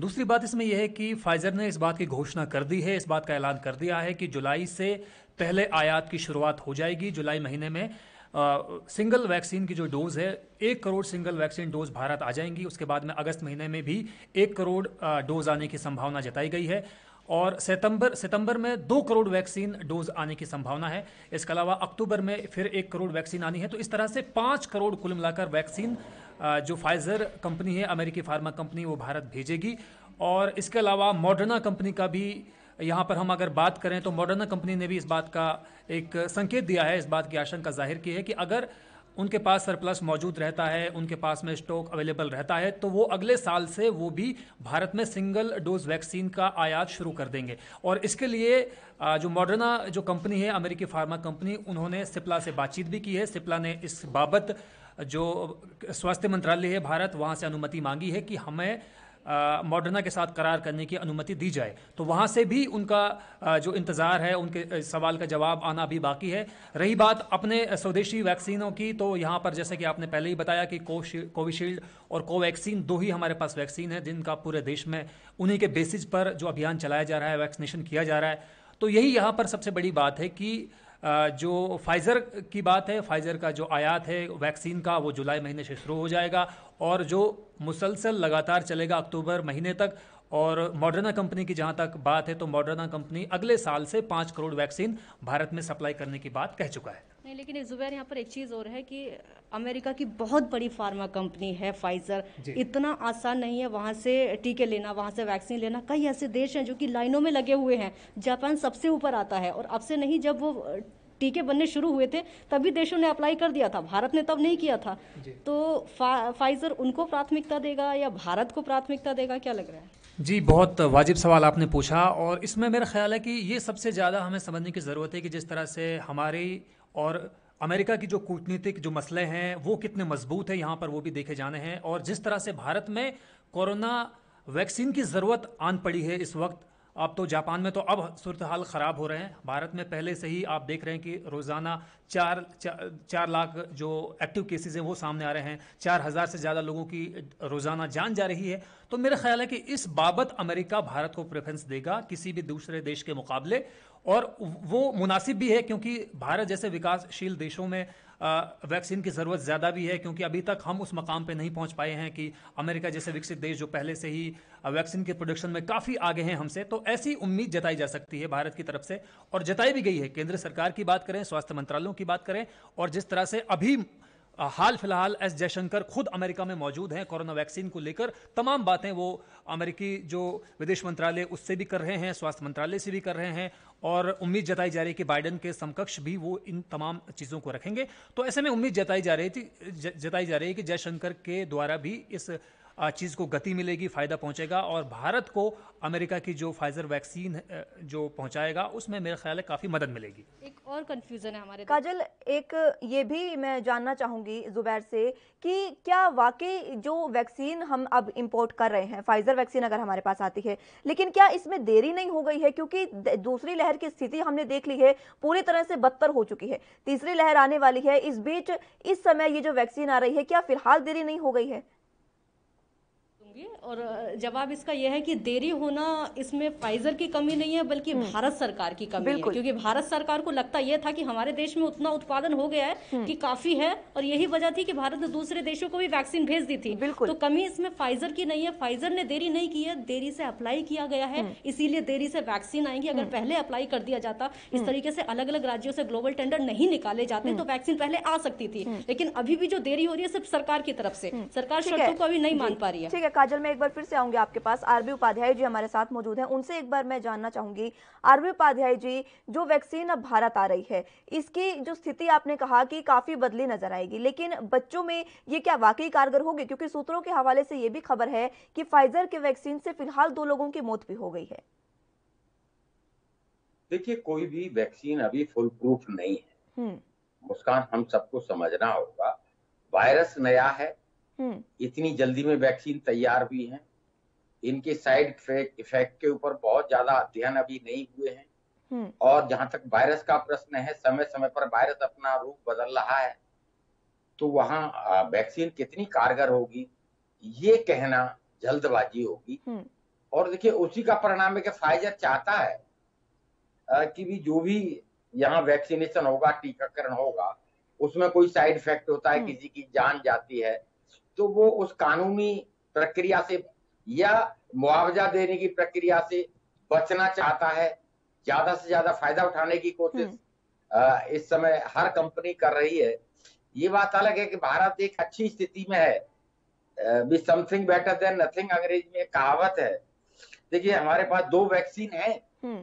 E: दूसरी बात इसमें यह है कि फाइजर ने इस बात की घोषणा कर दी है इस बात का ऐलान कर दिया है कि जुलाई से पहले आयात की शुरुआत हो जाएगी। जुलाई महीने में आ, सिंगल वैक्सीन की जो डोज है एक crore single vaccine dose Bharat आ जाएँगी। उसके बाद में अगस्त महीने में भी एक करोड़ डोज आने की संभावना जताई गई है। और सितंबर सितंबर में दो करोड़ वैक्सीन डोज आने की संभावना है। इसके अलावा अक्टूबर में फिर एक करोड़ वैक्सीन आनी है। तो इस तरह से पाँच करोड़ कुल मिलाकर वैक्सीन जो फाइजर कंपनी है, अमेरिकी फार्मा कंपनी, वो भारत भेजेगी। और इसके अलावा मॉडर्ना कंपनी का भी यहाँ पर हम अगर बात करें तो मॉडर्ना कंपनी ने भी इस बात का एक संकेत दिया है, इस बात की आशंका ज़ाहिर की है कि अगर उनके पास सरप्लस मौजूद रहता है, उनके पास में स्टॉक अवेलेबल रहता है तो वो अगले साल से वो भी भारत में सिंगल डोज वैक्सीन का आयात शुरू कर देंगे। और इसके लिए जो मॉडर्ना जो कंपनी है, अमेरिकी फार्मा कंपनी उन्होंने सिप्ला से बातचीत भी की है। सिप्ला ने इस बाबत जो स्वास्थ्य मंत्रालय है भारत, वहाँ से अनुमति मांगी है कि हमें मॉडर्ना के साथ करार करने की अनुमति दी जाए। तो वहाँ से भी उनका अ, जो इंतज़ार है उनके सवाल का जवाब आना भी बाकी है। रही बात अपने स्वदेशी वैक्सीनों की तो यहाँ पर जैसे कि आपने पहले ही बताया कि कोविशील्ड और कोवैक्सीन दो ही हमारे पास वैक्सीन है जिनका पूरे देश में उन्हीं के बेसिस पर जो अभियान चलाया जा रहा है वैक्सीनेशन किया जा रहा है। तो यही यहाँ पर सबसे बड़ी बात है कि जो फाइज़र की बात है फाइज़र का जो आयात है वैक्सीन का वो जुलाई महीने से शुरू हो जाएगा और जो मुसलसल लगातार चलेगा अक्टूबर महीने तक और मॉडर्ना कंपनी की जहाँ तक बात है तो मॉडर्ना कंपनी अगले साल से पाँच करोड़ वैक्सीन भारत में सप्लाई करने की बात कह चुका है।
D: नहीं लेकिन जुबैर यहाँ पर एक चीज़ और है कि अमेरिका की बहुत बड़ी फार्मा कंपनी है फाइजर इतना आसान नहीं है वहाँ से टीके लेना वहाँ से वैक्सीन लेना। कई ऐसे देश हैं जो कि लाइनों में लगे हुए हैं। जापान सबसे ऊपर आता है और अब से नहीं जब वो टीके बनने शुरू हुए थे तभी देशों ने अप्लाई कर दिया था। भारत ने तब नहीं किया था। तो फा, फाइजर उनको प्राथमिकता देगा या भारत को प्राथमिकता देगा? क्या लग रहा है?
E: जी बहुत वाजिब सवाल आपने पूछा और इसमें मेरा ख्याल है कि ये सबसे ज़्यादा हमें समझने की ज़रूरत है कि जिस तरह से हमारी और अमेरिका की जो कूटनीतिक जो मसले हैं वो कितने मज़बूत है यहाँ पर वो भी देखे जाने हैं। और जिस तरह से भारत में कोरोना वैक्सीन की ज़रूरत आन पड़ी है इस वक्त अब तो जापान में तो अब सूरत हाल ख़राब हो रहे हैं। भारत में पहले से ही आप देख रहे हैं कि रोज़ाना चार चार, चार लाख जो एक्टिव केसेस हैं वो सामने आ रहे हैं। चार हज़ार से ज़्यादा लोगों की रोज़ाना जान जा रही है। तो मेरा ख्याल है कि इस बाबत अमेरिका भारत को प्रेफरेंस देगा किसी भी दूसरे देश के मुकाबले। और वो मुनासिब भी है क्योंकि भारत जैसे विकासशील देशों में वैक्सीन की ज़रूरत ज़्यादा भी है क्योंकि अभी तक हम उस मकाम पे नहीं पहुँच पाए हैं कि अमेरिका जैसे विकसित देश जो पहले से ही वैक्सीन के प्रोडक्शन में काफ़ी आगे हैं हमसे। तो ऐसी उम्मीद जताई जा सकती है भारत की तरफ़ से। और जताई भी गई है केंद्र सरकार की बात करें स्वास्थ्य मंत्रालयों की बात करें और जिस तरह से अभी हाल फ़िलहाल एस जयशंकर खुद अमेरिका में मौजूद हैं, कोरोना वैक्सीन को लेकर, तमाम बातें वो अमेरिकी जो विदेश मंत्रालय उससे भी कर रहे हैं, स्वास्थ्य मंत्रालय से भी कर रहे हैं और उम्मीद जताई जा रही है कि बाइडन के समकक्ष भी वो इन तमाम चीज़ों को रखेंगे। तो ऐसे में उम्मीद जताई जा रही थी जताई जा रही है कि जयशंकर के द्वारा भी इस चीज़ को गति मिलेगी फ़ायदा पहुंचेगा और भारत को अमेरिका की जो फाइजर वैक्सीन जो पहुंचाएगा उसमें मेरा ख्याल है काफ़ी मदद मिलेगी।
D: एक और कंफ्यूजन है हमारे
A: काजल एक ये भी मैं जानना चाहूँगी जुबैर से कि क्या वाकई जो वैक्सीन हम अब इंपोर्ट कर रहे हैं फाइजर वैक्सीन अगर हमारे पास आती है लेकिन क्या इसमें देरी नहीं हो गई है? क्योंकि दूसरी लहर की स्थिति हमने देख ली है पूरी तरह से बदतर हो चुकी है। तीसरी लहर आने वाली है। इस बीच इस समय ये जो वैक्सीन आ रही है क्या फ़िलहाल देरी नहीं हो गई है?
D: और जवाब इसका यह है कि देरी होना इसमें फाइजर की कमी नहीं है बल्कि हम्म। भारत सरकार की कमी है। क्योंकि भारत सरकार को लगता यह था कि हमारे देश में उतना उत्पादन हो गया है हम्म। कि काफ़ी है और यही वजह थी कि भारत ने दूसरे देशों को भी वैक्सीन भेज दी थी। तो कमी इसमें फाइजर की नहीं है। फाइजर ने देरी नहीं की है देरी से अप्लाई किया गया है हम्म। इसीलिए देरी से वैक्सीन आएँगी। अगर पहले अप्लाई कर दिया जाता इस तरीके से अलग अलग राज्यों से ग्लोबल टेंडर नहीं निकाले जाते तो वैक्सीन पहले आ सकती थी। लेकिन अभी भी जो देरी हो रही है सिर्फ़ सरकार की तरफ़ से। सरकार शर्तों को अभी नहीं मान पा रही है।
A: काजल मैं एक बार फिर से आऊँगी आपके पास आरबी उपाध्याय जी हमारे साथ मौजूद हैं उनसे एक बार मैं जानना चाहूँगी आरबी उपाध्याय जी जो वैक्सीन अब भारत आ रही है इसकी जो स्थिति आपने कहा कि काफ़ी बदली नज़र आएगी लेकिन बच्चों में ये क्या वाकई कारगर होगी क्योंकि सूत्रों के हवाले से ये भी खबर है कि फाइजर के वैक्सीन से फ़िलहाल दो लोगों की मौत भी हो गई है
C: देखिए कोई भी वैक्सीन अभी फुल प्रूफ नहीं है हम्म। मुस्कान हम सबको समझना होगा वायरस नया है। इतनी जल्दी में वैक्सीन तैयार भी है इनके साइड इफ़ेक्ट के ऊपर बहुत ज़्यादा अध्ययन अभी नहीं हुए हैं हम्म। और जहाँ तक वायरस का प्रश्न है समय समय पर वायरस अपना रूप बदल रहा है तो वहाँ वैक्सीन कितनी कारगर होगी ये कहना जल्दबाजी होगी हम्म। और देखिए उसी का परिणाम है कि फाइजर चाहता है कि भी जो भी यहाँ वैक्सीनेशन होगा टीकाकरण होगा उसमें कोई साइड इफ़ेक्ट होता है हम्म। किसी की जान जाती है तो वो उस कानूनी प्रक्रिया से या मुआवजा देने की प्रक्रिया से बचना चाहता है ज़्यादा से ज़्यादा फ़ायदा उठाने की कोशिश हम्म। इस समय हर कंपनी कर रही है। ये बात अलग है कि भारत एक अच्छी स्थिति में है। Be something better than nothing अंग्रेज़ में कहावत है। देखिए हमारे पास दो वैक्सीन है। हम्म।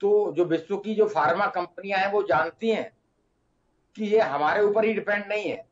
C: तो जो विश्व की जो फार्मा कंपनियाँ हैं वो जानती हैं कि ये हमारे ऊपर ही डिपेंड नहीं है।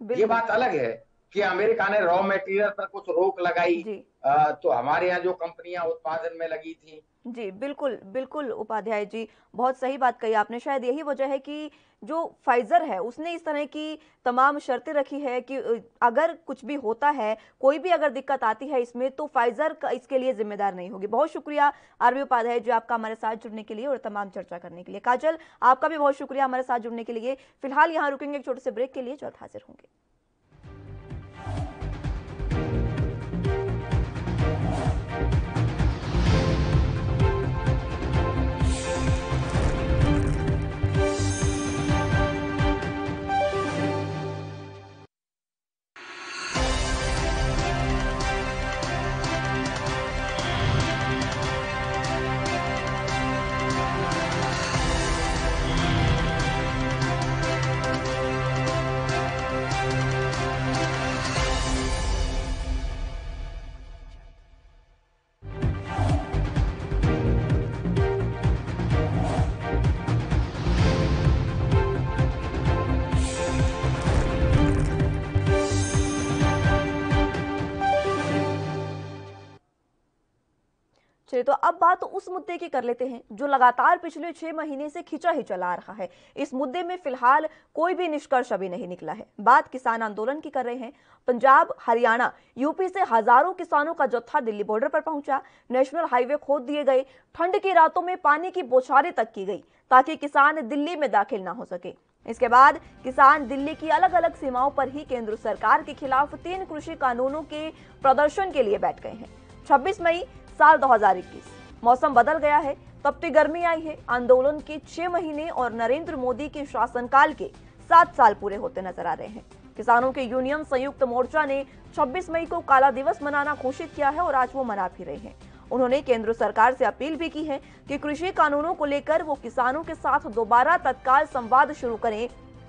C: ये बात अलग है। कि अमेरिका ने रॉ मटेरियल पर कुछ रोक लगाई। आ, तो हमारे यहाँ जो कंपनियाँ उत्पादन में लगी थी।
A: जी बिल्कुल बिल्कुल उपाध्याय जी बहुत सही बात कही आपने। शायद यही वजह है कि जो फाइजर है उसने इस तरह की तमाम शर्तें रखी है कि अगर कुछ भी होता है कोई भी अगर दिक्कत आती है इसमें तो फाइजर का इसके लिए जिम्मेदार नहीं होगी। बहुत शुक्रिया आरबी उपाध्याय जी आपका हमारे साथ जुड़ने के लिए और तमाम चर्चा करने के लिए। काजल आपका भी बहुत शुक्रिया हमारे साथ जुड़ने के लिए। फ़िलहाल यहाँ रुकेंगे एक छोटे से ब्रेक के लिए जल्द हाजिर होंगे। चलिए तो अब बात उस मुद्दे की कर लेते हैं, जो लगातार पिछले छह महीने से खिंचा ही चला रहा है। इस मुद्दे में फ़िलहाल कोई भी निष्कर्ष अभी नहीं निकला है। बात किसान आंदोलन की कर रहे हैं। पंजाब, हरियाणा, यूपी से हज़ारों किसानों का जत्था दिल्ली बॉर्डर पर पहुँचा। नेशनल हाईवे खोद दिए गए। ठंड की रातों में पानी की बौछारें तक की गई, ताकि किसान दिल्ली में दाखिल ना हो सके। इसके बाद किसान दिल्ली की अलग अलग सीमाओं पर ही केंद्र सरकार के खिलाफ तीन कृषि कानूनों के प्रदर्शन के लिए बैठ गए हैं। 26 मई साल 2021 मौसम बदल गया है तपती गर्मी आई है। आंदोलन के छह महीने और नरेंद्र मोदी के शासनकाल के सात साल पूरे होते नज़र आ रहे हैं। किसानों के यूनियन संयुक्त मोर्चा ने 26 मई को काला दिवस मनाना घोषित किया है और आज वो मना भी रहे हैं। उन्होंने केंद्र सरकार से अपील भी की है कि कृषि कानूनों को लेकर वो किसानों के साथ दोबारा तत्काल संवाद शुरू करें,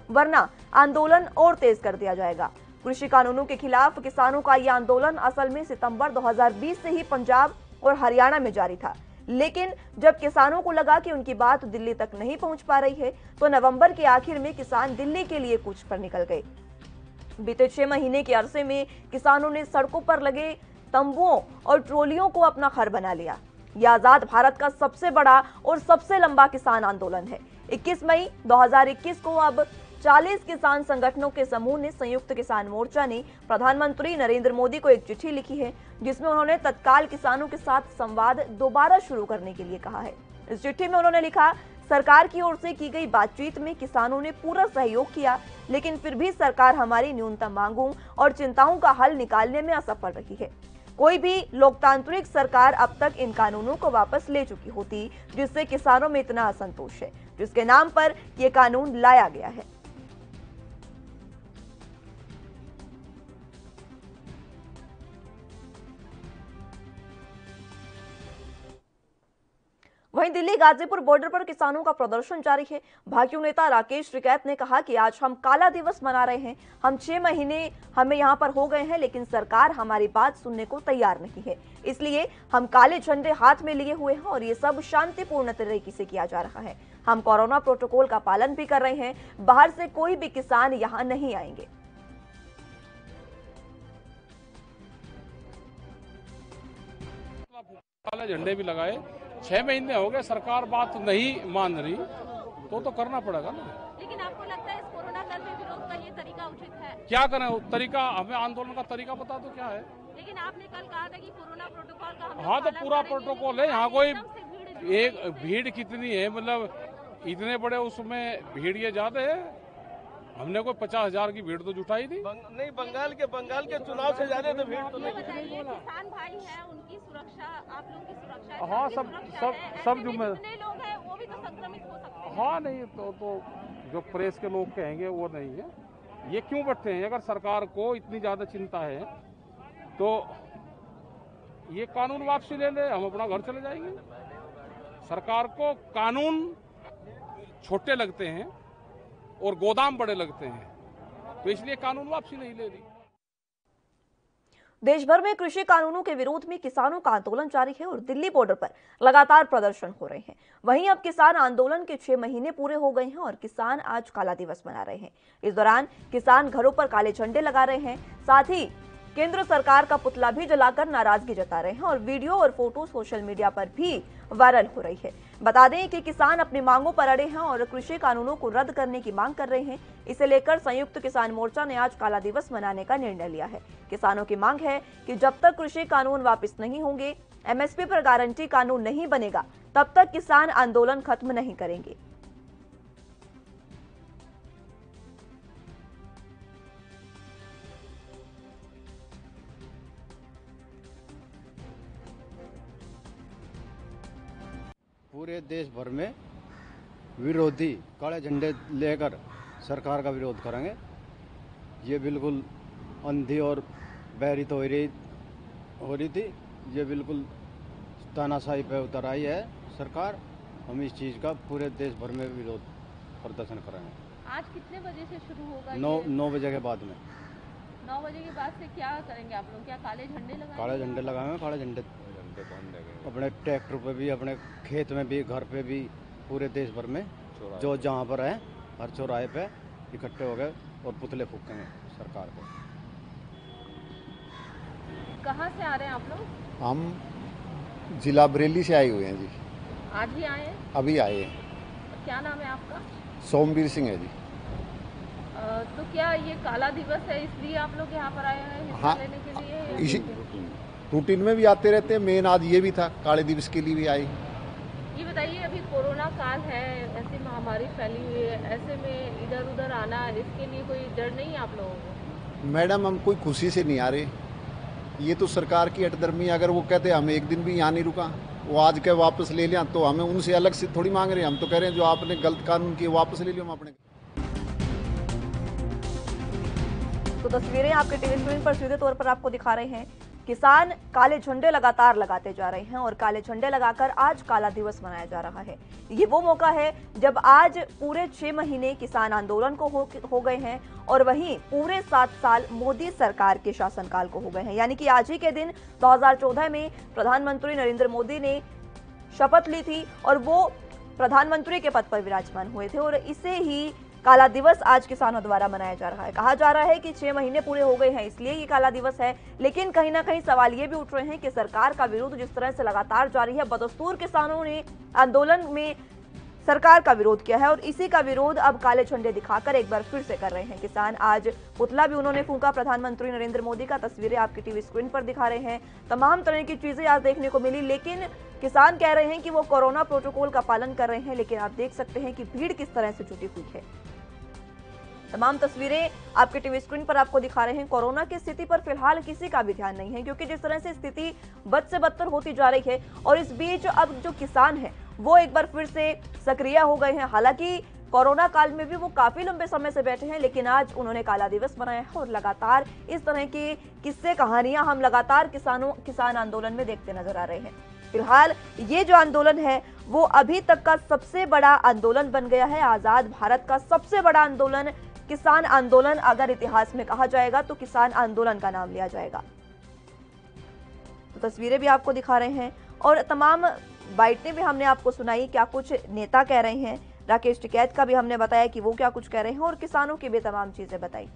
A: वरना आंदोलन और तेज कर दिया जाएगा। कृषि कानूनों के खिलाफ किसानों का यह आंदोलन असल में सितंबर 2020 से ही पंजाब और हरियाणा में जारी था। लेकिन जब किसानों को लगा कि उनकी बात दिल्ली तक नहीं पहुँच पा रही है तो नवंबर के आखिर में किसान दिल्ली के लिए कूच पर निकल गए। बीते छह महीने के अरसे में किसानों ने सड़कों पर लगे तंबुओं और ट्रोलियों को अपना घर बना लिया। यह आज़ाद भारत का सबसे बड़ा और सबसे लंबा किसान आंदोलन है। 21 मई 2021 को अब 40 किसान संगठनों के समूह ने संयुक्त किसान मोर्चा ने प्रधानमंत्री नरेंद्र मोदी को एक चिट्ठी लिखी है, जिसमें उन्होंने तत्काल किसानों के साथ संवाद दोबारा शुरू करने के लिए कहा है। इस चिट्ठी में उन्होंने लिखा, सरकार की ओर से की गई बातचीत में किसानों ने पूरा सहयोग किया, लेकिन फिर भी सरकार हमारी न्यूनतम मांगों और चिंताओं का हल निकालने में असफल रही है। कोई भी लोकतांत्रिक सरकार अब तक इन कानूनों को वापस ले चुकी होती, जिससे किसानों में इतना असंतोष है, जिसके नाम पर ये कानून लाया गया है। वहीं दिल्ली गाजीपुर बॉर्डर पर किसानों का प्रदर्शन जारी है। भाजपा नेता राकेश टिकैत ने कहा कि आज हम काला दिवस मना रहे हैं। हम छह महीने हमें यहाँ पर हो गए हैं, लेकिन सरकार हमारी बात सुनने को तैयार नहीं है। इसलिए हम काले झंडे हाथ में लिए हुए हैं और ये सब शांतिपूर्ण तरीके से किया जा रहा है। हम कोरोना प्रोटोकॉल का पालन भी कर रहे हैं। बाहर से कोई भी किसान यहाँ नहीं आएँगे।
F: काले झंडे भी लगाए। छह महीने हो गए सरकार बात नहीं मान रही तो तो करना पड़ेगा ना।
G: लेकिन आपको लगता है इस कोरोना काल में विरोध का ये तरीका उचित है?
F: क्या करें तरीका हमें आंदोलन का तरीका बता दो क्या है?
G: लेकिन आपने कल कहा था कि कोरोना प्रोटोकॉल का
F: हाँ तो पूरा प्रोटोकॉल है यहाँ कोई एक भीड़ कितनी है मतलब इतने बड़े उसमें भीड़ ये ज़्यादा है हमने कोई पचास हज़ार की भीड़ तो जुटाई थी
H: बंग, नहीं बंगाल के बंगाल के चुनाव से ज़्यादा तो भीड़ तो नहीं।
G: किसान भाई हैं उनकी सुरक्षा आप लोगों की सुरक्षा हाँ,
F: सब- सब- सब
G: ऐसे में
F: जुम्मे-
G: लोग हैं वो भी तो संक्रमित हो सकते हैं।
F: हाँ नहीं तो तो जो प्रेस के लोग कहेंगे वो नहीं है। ये क्यों बैठे हैं? अगर सरकार को इतनी ज़्यादा चिंता है तो ये कानून वापसी ले ले हम अपना घर चले जाएँगे। सरकार को कानून छोटे लगते हैं और गोदाम बड़े लगते हैं। तो इसलिए कानून वापसी नहीं ले रही।
A: देश भर में कृषि कानूनों के विरोध में किसानों का आंदोलन जारी है और दिल्ली बॉर्डर पर लगातार प्रदर्शन हो रहे हैं। वहीं अब किसान आंदोलन के छह महीने पूरे हो गए हैं और किसान आज काला दिवस मना रहे हैं। इस दौरान किसान घरों पर काले झंडे लगा रहे हैं। साथ ही केंद्र सरकार का पुतला भी जलाकर नाराज़गी जता रहे हैं और वीडियो और फ़ोटो सोशल मीडिया पर भी वायरल हो रही है। बता दें कि किसान अपनी मांगों पर अड़े हैं और कृषि कानूनों को रद्द करने की मांग कर रहे हैं। इसे लेकर संयुक्त किसान मोर्चा ने आज काला दिवस मनाने का निर्णय लिया है। किसानों की मांग है कि जब तक कृषि कानून वापस नहीं होंगे, एमएसपी पर गारंटी कानून नहीं बनेगा, तब तक किसान आंदोलन खत्म नहीं करेंगे।
I: पूरे देश भर में विरोधी काले झंडे लेकर सरकार का विरोध करेंगे। ये बिल्कुल अंधी और बहरी तो हो रही हो रही थी। ये बिल्कुल तानाशाही पे उतर आई है सरकार। हम इस चीज़ का पूरे देश भर में विरोध प्रदर्शन करेंगे।
G: आज कितने बजे से शुरू होगा
I: नौ नौ बजे के बाद में।
G: नौ बजे के बाद से क्या करेंगे आप लोग? क्या काले झंडे लगाएँगे?
I: काले झंडे लगाएँगे काले झंडे अपने ट्रैक्टर पे भी अपने खेत में भी घर पे भी पूरे देश भर में जो जहाँ पर है हर चौराहे पे इकट्ठे हो गए और पुतले फूकेंगे सरकार को।
G: कहाँ से आ रहे हैं आप लोग?
J: हम
I: जिला बरेली से आए हुए हैं जी।
G: आज ही आए हैं?
I: अभी आए हैं।
G: क्या नाम है आपका?
I: सोमवीर सिंह है जी।
G: तो क्या ये काला दिवस है इसलिए आप लोग यहाँ पर आए हैं
I: हाँ।
G: लेने के लिए
I: इसी? रूटीन में भी आते रहते हैं। मेन आज ये भी था काले दिवस के लिए भी आई।
G: ये बताइए अभी कोरोना काल है ऐसी महामारी फैली हुई है ऐसे में इधर उधर आना इसके लिए कोई डर नहीं है आप लोगों को?
I: मैडम हम कोई खुशी से नहीं आ रहे। ये तो सरकार की अटदर्मी है। अगर वो कहते हम एक दिन भी यहाँ नहीं रुका वो आज के वापस ले लिया तो हमें उनसे अलग से थोड़ी मांग रहे हैं। हम तो कह रहे हैं जो आपने गलत कानून किए वापस ले लियो हम अपने
A: तो तस्वीरें आपके टीवी स्क्रीन पर सीधे तौर पर आपको दिखा रहे हैं। किसान काले झंडे लगातार लगाते जा रहे हैं और काले झंडे लगाकर आज काला दिवस मनाया जा रहा है। ये वो मौका है जब आज पूरे छह महीने किसान आंदोलन को हो, हो गए हैं और वहीं पूरे सात साल मोदी सरकार के शासनकाल को हो गए हैं। यानी कि आज ही के दिन 2014 में प्रधानमंत्री नरेंद्र मोदी ने शपथ ली थी और वो प्रधानमंत्री के पद पर विराजमान हुए थे और इसे ही काला दिवस आज किसानों द्वारा मनाया जा रहा है। कहा जा रहा है कि छह महीने पूरे हो गए हैं, इसलिए ये काला दिवस है। लेकिन कहीं ना कहीं सवाल ये भी उठ रहे हैं कि सरकार का विरोध जिस तरह से लगातार जारी है, बदस्तूर किसानों ने आंदोलन में सरकार का विरोध किया है और इसी का विरोध अब काले झंडे दिखाकर एक बार फिर से कर रहे हैं। किसान आज पुतला भी उन्होंने फूका। प्रधानमंत्री नरेंद्र मोदी का तस्वीरें आपकी टीवी स्क्रीन पर दिखा रहे हैं। तमाम तरह की चीज़ें आज देखने को मिली, लेकिन किसान कह रहे हैं कि वो कोरोना प्रोटोकॉल का पालन कर रहे हैं, लेकिन आप देख सकते हैं कि भीड़ किस तरह से जुटी हुई है। तमाम तस्वीरें आपके टीवी स्क्रीन पर आपको दिखा रहे हैं। कोरोना की स्थिति पर फ़िलहाल किसी का भी ध्यान नहीं है, क्योंकि जिस तरह से स्थिति बद से बदतर होती जा रही है और इस बीच अब जो किसान है, वो एक बार फिर से सक्रिय हो गए हैं। हालाँकि कोरोना काल में भी वो काफ़ी लंबे समय से बैठे हैं, लेकिन आज उन्होंने काला दिवस मनाया है और लगातार इस तरह की किस्से कहानियाँ हम लगातार किसानों, किसान आंदोलन में देखते नज़र आ रहे हैं। फ़िलहाल ये जो आंदोलन है, वो अभी तक का सबसे बड़ा आंदोलन बन गया है। आज़ाद भारत का सबसे बड़ा आंदोलन किसान आंदोलन अगर इतिहास में कहा जाएगा तो किसान आंदोलन का नाम लिया जाएगा। तो तस्वीरें भी आपको दिखा रहे हैं और तमाम बाइटें भी हमने आपको सुनाई, क्या कुछ नेता कह रहे हैं। राकेश टिकैत का भी हमने बताया कि वो क्या कुछ कह रहे हैं और किसानों की भी तमाम चीज़ें बताई।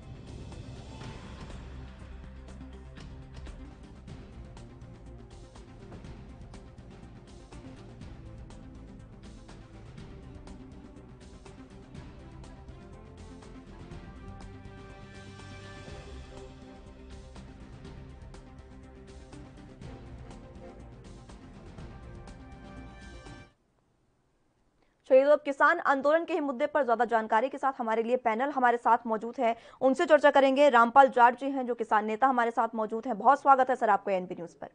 A: चलिए तो अब किसान आंदोलन के ही मुद्दे पर ज़्यादा जानकारी के साथ हमारे लिए पैनल हमारे साथ मौजूद है। उनसे चर्चा करेंगे रामपाल जाट जी हैं, जो किसान नेता हमारे साथ मौजूद हैं। बहुत स्वागत है सर आपको एनपी न्यूज़ पर।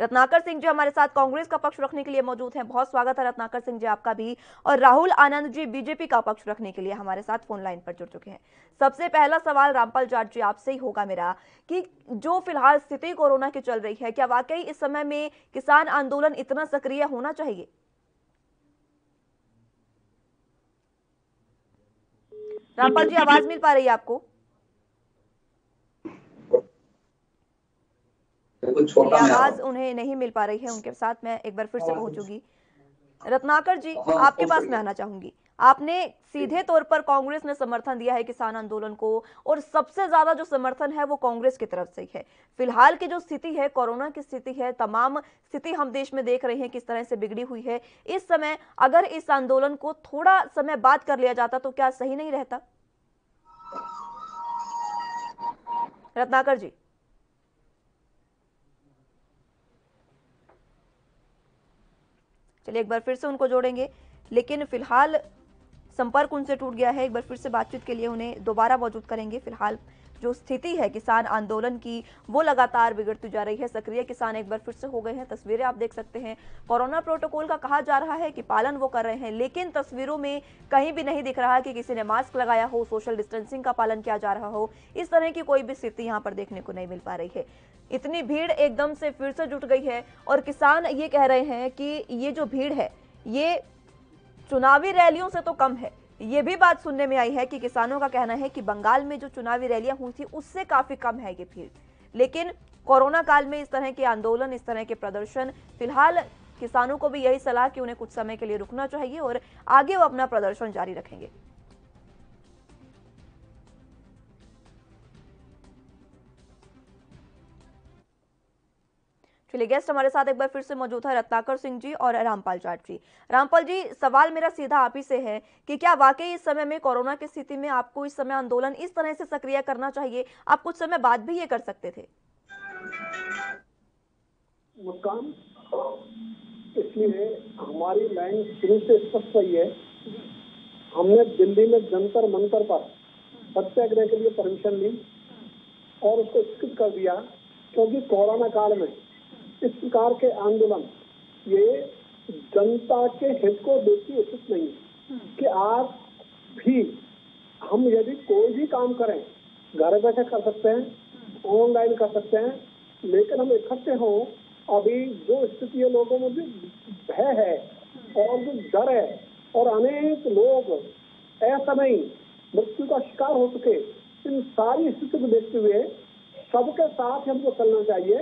A: रत्नाकर सिंह जी हमारे साथ कांग्रेस का पक्ष रखने के लिए मौजूद हैं। बहुत स्वागत है रत्नाकर सिंह जी आपका भी। और राहुल आनंद जी बीजेपी का पक्ष रखने के लिए हमारे साथ फ़ोन लाइन पर जुड़ चुके हैं। सबसे पहला सवाल रामपाल जाट जी आपसे ही होगा मेरा कि जो फ़िलहाल स्थिति कोरोना की चल रही है, क्या वाकई इस समय में किसान आंदोलन इतना सक्रिय होना चाहिए? रामपाल जी आवाज़ मिल पा रही है आपको? आवाज़ उन्हें नहीं मिल पा रही है उनके साथ मैं एक बार फिर से पहुंचूँगी। रत्नाकर जी आपके पास मैं आना चाहूँगी। आपने सीधे तौर पर कांग्रेस ने समर्थन दिया है किसान आंदोलन को, और सबसे ज़्यादा जो समर्थन है वो कांग्रेस की तरफ़ से ही है। फ़िलहाल की जो स्थिति है, कोरोना की स्थिति है, तमाम स्थिति हम देश में देख रहे हैं किस तरह से बिगड़ी हुई है। इस समय अगर इस आंदोलन को थोड़ा समय बाद कर लिया जाता तो क्या सही नहीं रहता? रत्नाकर जी। चलिए एक बार फिर से उनको जोड़ेंगे, लेकिन फ़िलहाल संपर्क उनसे टूट गया है। एक बार फिर से बातचीत के लिए उन्हें दोबारा मौजूद करेंगे। फ़िलहाल जो स्थिति है, किसान आंदोलन की, वो लगातार बिगड़ती जा रही है। सक्रिय किसान एक बार फिर से हो गए हैं। तस्वीरें आप देख सकते हैं। कोरोना प्रोटोकॉल का कहा जा रहा है कि पालन वो कर रहे हैं, लेकिन तस्वीरों में कहीं भी नहीं दिख रहा कि किसी ने मास्क लगाया हो, सोशल डिस्टेंसिंग का पालन किया जा रहा हो। इस तरह की कोई भी स्थिति यहाँ पर देखने को नहीं मिल पा रही है। इतनी भीड़ एकदम से फिर से जुट गई है और किसान ये कह रहे हैं कि ये जो भीड़ है, ये चुनावी रैलियों से तो कम है। ये भी बात सुनने में आई है कि किसानों का कहना है कि बंगाल में जो चुनावी रैलियाँ हुई थी, उससे काफ़ी कम है ये भीड़। लेकिन कोरोना काल में इस तरह के आंदोलन, इस तरह के प्रदर्शन, फ़िलहाल किसानों को भी यही सलाह कि उन्हें कुछ समय के लिए रुकना चाहिए और आगे वो अपना प्रदर्शन जारी रखेंगे। चलिए गेस्ट हमारे साथ एक बार फिर से मौजूद है रत्नाकर सिंह जी और रामपाल जाट जी रामपाल जी, सवाल मेरा सीधा आप ही से है कि क्या वाकई इस समय में कोरोना की स्थिति में आपको इस समय आंदोलन इस तरह से सक्रिय करना चाहिए? आप कुछ समय बाद भी ये कर सकते थे।
J: मुस्कान इसलिए हमारी लाइन शुरू से स्पष्ट रही है। हमने दिल्ली में जंतर मंतर पर सत्याग्रह के लिए परमिशन ली और उसको स्किप कर दिया, क्योंकि कोरोना काल में इस प्रकार के आंदोलन ये जनता के हित को देखती उचित नहीं है कि आज भी हम यदि कोई भी काम करें घर बैठे कर सकते हैं ऑनलाइन कर सकते हैं लेकिन हम इकट्ठे हों अभी जो स्थिति है लोगों में भी भय है और जो डर है और अनेक लोग ऐसा नहीं मृत्यु का शिकार हो चुके इन सारी स्थिति को देखते हुए सबके साथ हमको चलना चाहिए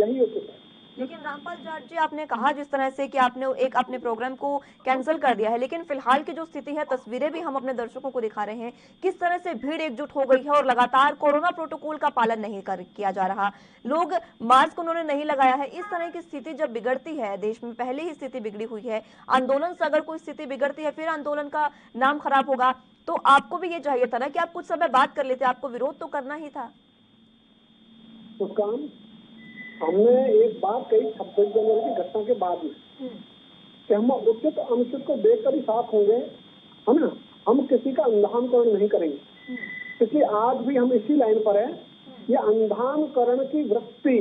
J: यही उचित है।
A: लेकिन रामपाल जाट जी, आपने कहा जिस तरह से कि आपने एक अपने प्रोग्राम को कैंसिल कर दिया है, लेकिन फ़िलहाल की जो स्थिति है, तस्वीरें भी हम अपने दर्शकों को दिखा रहे हैं। किस तरह से भीड़ एकजुट हो गई है और लगातार कोरोना प्रोटोकॉल का पालन नहीं कर, किया जा रहा? लोग मास्क उन्होंने नहीं लगाया है। इस तरह की स्थिति जब बिगड़ती है, देश में पहले ही स्थिति बिगड़ी हुई है, आंदोलन से अगर कोई स्थिति बिगड़ती है, फिर आंदोलन का नाम खराब होगा। तो आपको भी ये चाहिए था ना कि आप कुछ समय बात कर लेते, आपको विरोध तो करना ही था।
J: मुस्कान हमने एक बात कही छब्बीस जनवरी की घटना के बाद में, कि हम उचित अनुचित को देखकर ही साफ़ होंगे, है ना? हम किसी का अंधानकरण नहीं करेंगे। क्योंकि आज भी हम इसी लाइन पर है, ये अंधानकरण की वृत्ति,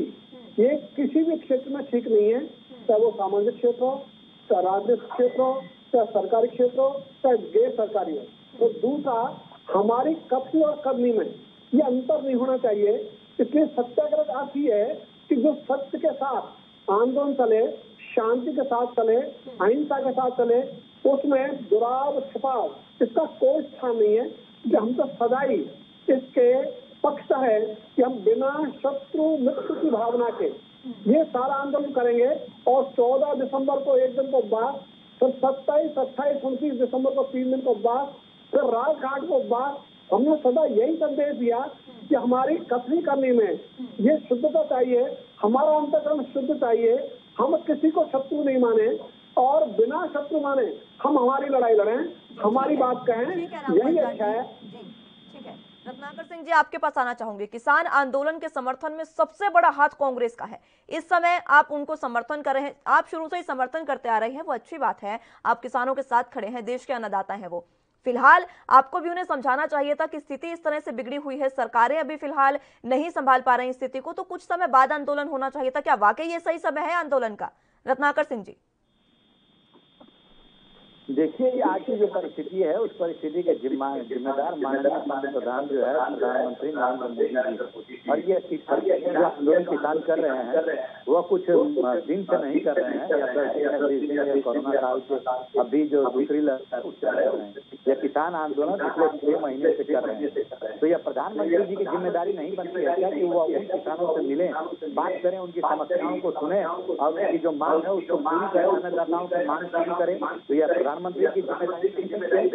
J: ये किसी भी क्षेत्र में ठीक नहीं है, चाहे वो सामाजिक क्षेत्र हो, चाहे राजनीतिक क्षेत्र हो, चाहे सरकारी क्षेत्र हो, चाहे गैर सरकारी हो। तो दूसरा, हमारी कथनी और करनी में ये अंतर नहीं होना चाहिए। इसलिए सत्याग्रह अर्थ ही है कि जो सत्य के साथ आंदोलन चले, शांति के साथ चले, अहिंसा के साथ चले, उसमें दुराव, छिपाव, इसका कोई स्थान नहीं है। कि हम तो सदाई इसके पक्ष है कि हम बिना शत्रु मित्र की भावना के ये सारा आंदोलन करेंगे और 14 दिसंबर को एक दिन को बाद, फिर सत्ताईस, अट्ठाईस, उनतीस दिसंबर को तीन दिन को बाद, फिर राजघाट को बाद हमने सदा यही संदेश दिया कि हमारी कथनी करने में ये शुद्धता चाहिए हमारा अंतकरण शुद्ध चाहिए हम किसी को शत्रु नहीं माने और बिना शत्रु माने हम हमारी लड़ाई लड़ें हमारी बात कहें यही अच्छा है।
A: रत्नाकर सिंह जी आपके पास आना चाहूँगे। किसान आंदोलन के समर्थन में सबसे बड़ा हाथ कांग्रेस का है। इस समय आप उनको समर्थन कर रहे हैं आप शुरू से ही समर्थन करते आ रहे हैं वो अच्छी बात है। आप किसानों के साथ खड़े हैं देश के अन्नदाता हैं वो। फ़िलहाल आपको भी उन्हें समझाना चाहिए था कि स्थिति इस तरह से बिगड़ी हुई है। सरकारें अभी फ़िलहाल नहीं संभाल पा रही स्थिति को तो कुछ समय बाद आंदोलन होना चाहिए था। क्या वाकई ये सही समय है आंदोलन का? रत्नाकर सिंह जी।
K: देखिए, ये आज की जो परिस्थिति है, उस परिस्थिति के जिम्मा, जिम्मेदार माननीय प्रधान जो है, प्रधानमंत्री नरेंद्र मोदी जी। और ये जो आंदोलन किसान कर रहे हैं, वह कुछ दिन से नहीं कर रहे हैं। कोरोना काल के अभी जो दूसरी हैं यह किसान आंदोलन पिछले छह महीने से कर रहे हैं। तो यह प्रधानमंत्री जी की ज़िम्मेदारी नहीं बनती है क्या कि वह उन किसानों से मिले, बात करें, उनकी समस्याओं को सुने और उनकी जो मांग है, उसको पूरी करें, अन्नदाताओं की मांग पूरी करें? तो यह प्रधानमंत्री की ज़िम्मेदारी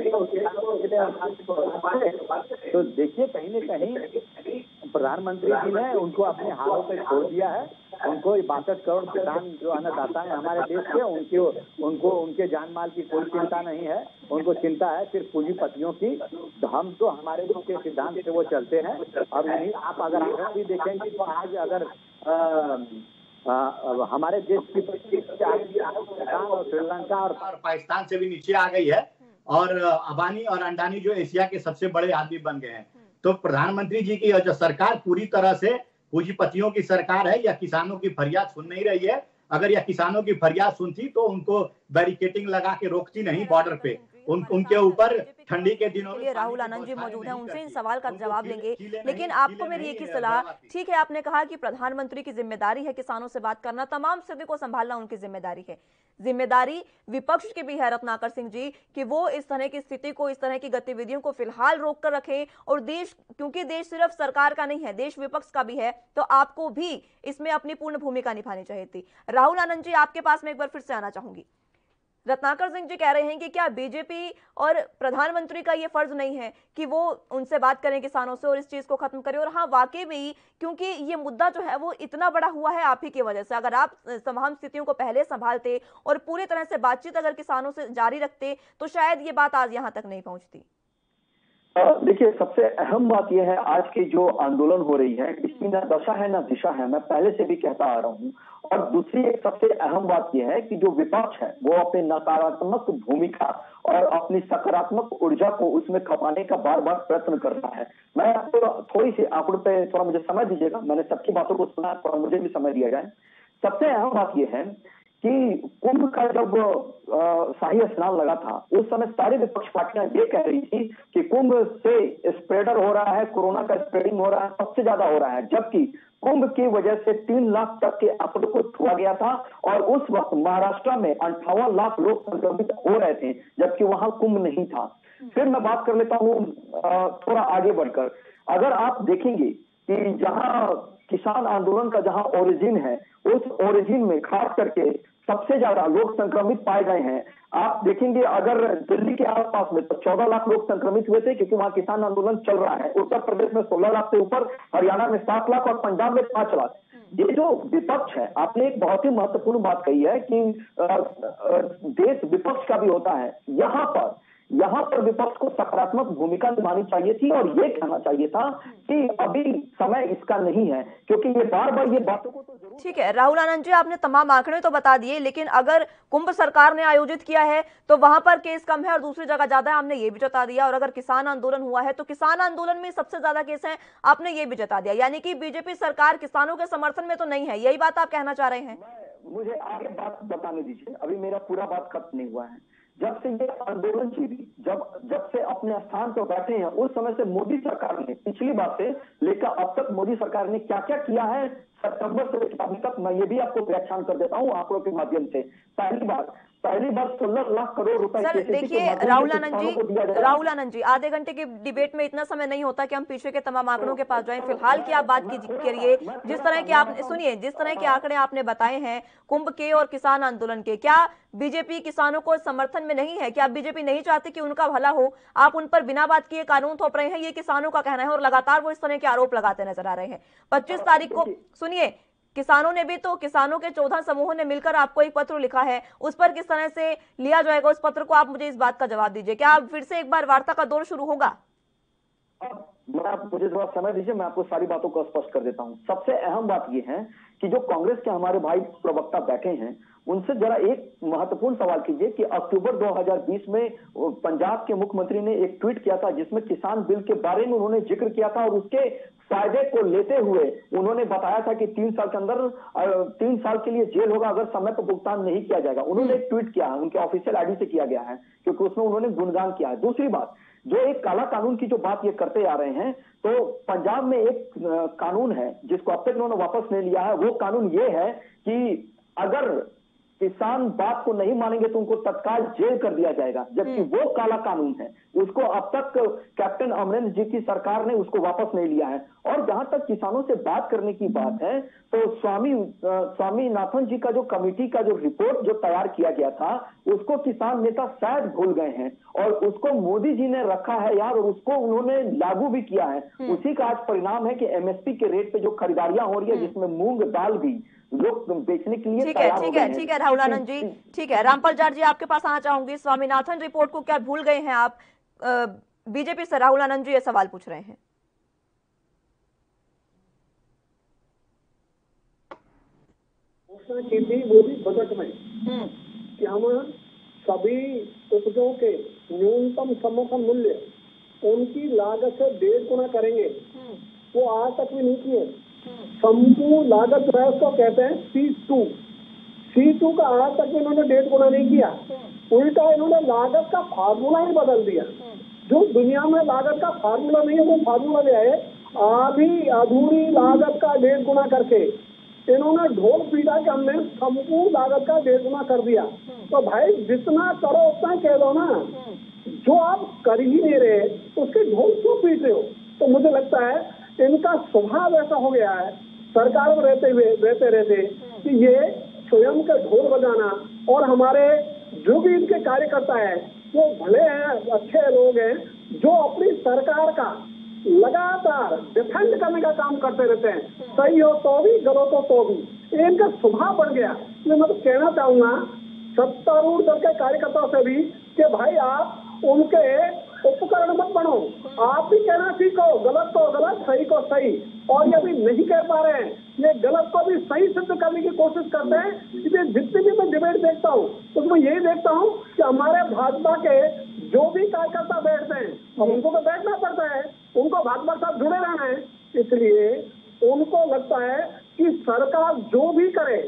K: तो देखिए कहीं न कहीं प्रधानमंत्री जी ने उनको अपने हाथों पे छोड़ दिया है। उनको बासठ करोड़ किसान जो अन्नदाता है हमारे देश के उनके उनको उनके जान माल की कोई चिंता नहीं है। उनको चिंता है सिर्फ़ पूंजीपतियों की। तो हम तो हमारे जो के सिद्धांत से वो चलते हैं। और नहीं आप अगर आगे भी देखेंगे तो आज अगर आ, आ, हमारे देश की श्रीलंका और
L: पाकिस्तान से भी नीचे आ गई है और अबानी और अंडानी जो एशिया के सबसे बड़े आदमी बन गए हैं। तो प्रधानमंत्री जी की जो सरकार पूरी तरह से पूंजीपतियों की सरकार है या किसानों की फरियाद सुन नहीं रही है, अगर यह किसानों की फरियाद सुनती तो उनको बैरिकेटिंग लगा के रोकती नहीं बॉर्डर पे। उन, उनके ऊपर ठंडी के दिनों
A: में राहुल आनंद जी मौजूद हैं उनसे इन सवाल का जवाब लेंगे। लेकिन आपको मेरी एक ही सलाह ठीक है आपने कहा कि प्रधानमंत्री की ज़िम्मेदारी है किसानों से बात करना तमाम स्थिति को संभालना उनकी ज़िम्मेदारी है। ज़िम्मेदारी विपक्ष की भी है रत्नाकर सिंह जी कि वो इस तरह की स्थिति को इस तरह की गतिविधियों को फ़िलहाल रोक कर रखें और देश क्योंकि देश सिर्फ़ सरकार का नहीं है देश विपक्ष का भी है तो आपको भी इसमें अपनी पूर्ण भूमिका निभानी चाहिए थी। राहुल आनंद जी आपके पास में एक बार फिर से आना चाहूँगी। रत्नाकर सिंह जी कह रहे हैं कि क्या बीजेपी और प्रधानमंत्री का ये फ़र्ज़ नहीं है कि वो उनसे बात करें किसानों से और इस चीज़ को खत्म करें? और हाँ वाकई में ही, क्योंकि ये मुद्दा जो है वो इतना बड़ा हुआ है आप ही की वजह से। अगर आप तमाम स्थितियों को पहले संभालते और पूरी तरह से बातचीत अगर किसानों से जारी रखते तो शायद ये बात आज यहाँ तक नहीं पहुँचती।
M: देखिए, सबसे अहम बात यह है, आज की जो आंदोलन हो रही है, इसकी ना दशा है, ना दिशा है, मैं पहले से भी कहता आ रहा हूँ। और दूसरी एक सबसे अहम बात यह है कि जो विपक्ष है, वो अपनी नकारात्मक भूमिका और अपनी सकारात्मक ऊर्जा को उसमें खपाने का बार बार प्रयत्न कर रहा है। मैं आपको थोड़ी सी आंकड़ों पर थोड़ा मुझे समय दीजिएगा, मैंने सबकी बातों को सुना थोड़ा मुझे भी समय दिया जाए। सबसे अहम बात यह है कि कुंभ का जब शाही स्नान लगा था, उस समय सारी विपक्ष पार्टियाँ ये कह रही थी कि कुंभ से स्प्रेडर हो रहा है, कोरोना का स्प्रेडिंग हो रहा है, सबसे ज़्यादा हो रहा है, जबकि कुंभ की वजह से तीन लाख तक के आंकड़ों को छुआ गया था और उस वक्त महाराष्ट्र में अंठावन लाख लोग संक्रमित हो रहे थे, जबकि वहाँ कुंभ नहीं था। फिर मैं बात कर लेता हूँ थोड़ा आगे बढ़कर। अगर आप देखेंगे कि जहाँ किसान आंदोलन का जहाँ ओरिजिन है, उस ओरिजिन में खास करके सबसे ज़्यादा लोग संक्रमित पाए गए हैं। आप देखेंगे, अगर दिल्ली के आसपास में तो 14 लाख लोग संक्रमित हुए थे, क्योंकि वहाँ किसान आंदोलन चल रहा है। उत्तर प्रदेश में 16 लाख से ऊपर, हरियाणा में 7 लाख और पंजाब में 5 लाख। ये जो विपक्ष है, आपने एक बहुत ही महत्वपूर्ण बात कही है कि देश विपक्ष का भी होता है। यहाँ पर यहाँ पर विपक्ष को सकारात्मक भूमिका निभानी चाहिए थी और ये कहना चाहिए था कि अभी समय इसका नहीं है क्योंकि ये बार बार ये बातों को तो
A: ठीक है राहुल आनंद जी आपने तमाम आंकड़े तो बता दिए लेकिन अगर कुंभ सरकार ने आयोजित किया है तो वहाँ पर केस कम है और दूसरी जगह ज़्यादा है आपने ये भी जता दिया और अगर किसान आंदोलन हुआ है तो किसान आंदोलन में सबसे ज़्यादा केस है आपने ये भी जता दिया। यानी कि बीजेपी सरकार किसानों के समर्थन में तो नहीं है यही बात आप कहना चाह रहे हैं?
M: मुझे आगे बात बताने दीजिए अभी मेरा पूरा बात खत्म नहीं हुआ है। जब से ये आंदोलन जब जब से अपने स्थान पर बैठे हैं, उस समय से मोदी सरकार ने, पिछली बार से लेकर अब तक मोदी सरकार ने क्या क्या किया है? सितंबर से अभी तक मैं ये भी आपको व्याख्यान कर देता हूँ आंकड़ों के माध्यम से। पहली बार पहली बार सोलह लाख करोड़ रुपए
A: सर देखिए राहुल आनंद जी राहुल आनंद जी आधे घंटे के डिबेट में इतना समय नहीं होता कि हम पीछे के तमाम आंकड़ों के पास जाएँ। फ़िलहाल की आप बात करिए जिस तरह के आप सुनिए जिस तरह के आंकड़े आपने बताए हैं कुंभ के और किसान आंदोलन के क्या बीजेपी किसानों को समर्थन में नहीं है? क्या बीजेपी नहीं चाहती कि उनका भला हो? आप उन पर बिना बात किए कानून थोप रहे हैं? ये किसानों का कहना है और लगातार वो इस तरह के आरोप लगाते नज़र आ रहे हैं। पच्चीस तारीख को सुनिए किसानों ने भी तो किसानों के चौदह समूहों ने मिलकर आपको एक पत्र लिखा है। उस पर किस तरह से लिया जाएगा, उस पत्र को आप मुझे इस बात का जवाब दीजिए। क्या आप फिर से एक बार वार्ता का दौर शुरू होगा?
M: मुझे थोड़ा समय दीजिए, मैं आपको सारी बातों को स्पष्ट कर देता हूँ। सबसे अहम बात यह है कि जो कांग्रेस के हमारे भाई प्रवक्ता बैठे हैं उनसे जरा एक महत्वपूर्ण सवाल कीजिए कि अक्टूबर 2020 में पंजाब के मुख्यमंत्री ने एक ट्वीट किया था जिसमें किसान बिल के बारे में उन्होंने ज़िक्र किया था और उसके फ़ायदे को लेते हुए उन्होंने बताया था कि तीन साल के अंदर तीन साल के लिए जेल होगा अगर समय पर भुगतान नहीं किया जाएगा। उन्होंने एक ट्वीट किया है उनके ऑफिशियल आईडी से किया गया है, क्योंकि उसमें उन्होंने गुणगान किया है। दूसरी बात, जो एक काला कानून की जो बात ये करते आ रहे हैं तो पंजाब में एक कानून है जिसको अब तक उन्होंने वापस नहीं लिया है। वो कानून ये है कि अगर किसान बात को नहीं मानेंगे तो उनको तत्काल जेल कर दिया जाएगा जबकि
A: हम्म।
M: वो काला कानून है उसको अब तक कैप्टन अमरेंद्र जी की सरकार ने उसको वापस नहीं लिया है और जहाँ तक किसानों से बात करने की बात है तो स्वामी स्वामी नाथन जी का जो कमेटी का जो रिपोर्ट जो तैयार किया गया था उसको किसान नेता शायद भूल गए हैं और उसको मोदी जी ने रखा है यार और उसको उन्होंने लागू भी किया है
A: हम्म।
M: उसी का आज परिणाम है कि एमएसपी के रेट पे जो खरीदारियाँ हो रही है
A: हम्म।
M: जिसमें मूंग दाल भी लोग बेचने के लिए
A: ठीक है ठीक है ठीक है राहुल आनंद जी ठीक। है रामपाल जार जी आपके पास आना चाहूँगी स्वामीनाथन रिपोर्ट को क्या भूल गए हैं आप? बीजेपी से राहुल आनंद जी ये सवाल पूछ रहे हैं।
J: घोषणा की थी वो भी बजट में कि हम सभी उपजों के न्यूनतम समर्थन मूल्य उनकी लागत से डेढ़ गुना करेंगे। वो आज तक भी नहीं किए। संपूर्ण लागत है उसको कहते हैं सी टू सी टू का आज तक इन्होंने डेढ़ गुना नहीं किया। उल्टा इन्होंने लागत का फार्मूला ही बदल दिया। जो दुनिया में लागत का फार्मूला नहीं है, वो फार्मूला ले आए। आधी अधूरी लागत का डेढ़ गुना करके। इन्होंने ढोल पीटा के हमने संपूर्ण लागत का डेढ़ गुना कर दिया। तो भाई, जितना करो उतना कह दो ना। जो आप कर ही नहीं रहे, उसके ढोल क्यों पीट रहे हो? तो मुझे लगता है, इनका स्वभाव ऐसा हो गया है सरकार में रहते हुए, रहते रहते कि ये स्वयं का ढोल बजाना और हमारे जो भी इनके कार्यकर्ता है, वो भले हैं, अच्छे लोग हैं, जो अपनी सरकार का लगातार डिफेंड करने का काम करते रहते हैं, सही हो तो भी, गलत हो तो भी इनका स्वभाव बन गया। मैं मतलब कहना चाहूँगा, सत्तारूढ़ दल के कार्यकर्ताओं से भी कि भाई आप उनके उपकरण मत बनो आप भी कहना सीखो गलत को गलत सही को सही। और ये अभी नहीं कह पा रहे हैं ये गलत को भी सही सिद्ध करने की कोशिश करते हैं इसलिए जितनी भी मैं डिबेट देखता हूँ उसमें यही देखता हूँ कि हमारे भाजपा के जो भी कार्यकर्ता बैठते हैं उनको तो बैठना पड़ता है उनको भाजपा के साथ जुड़े रहना है। इसलिए उनको लगता है कि सरकार जो भी करे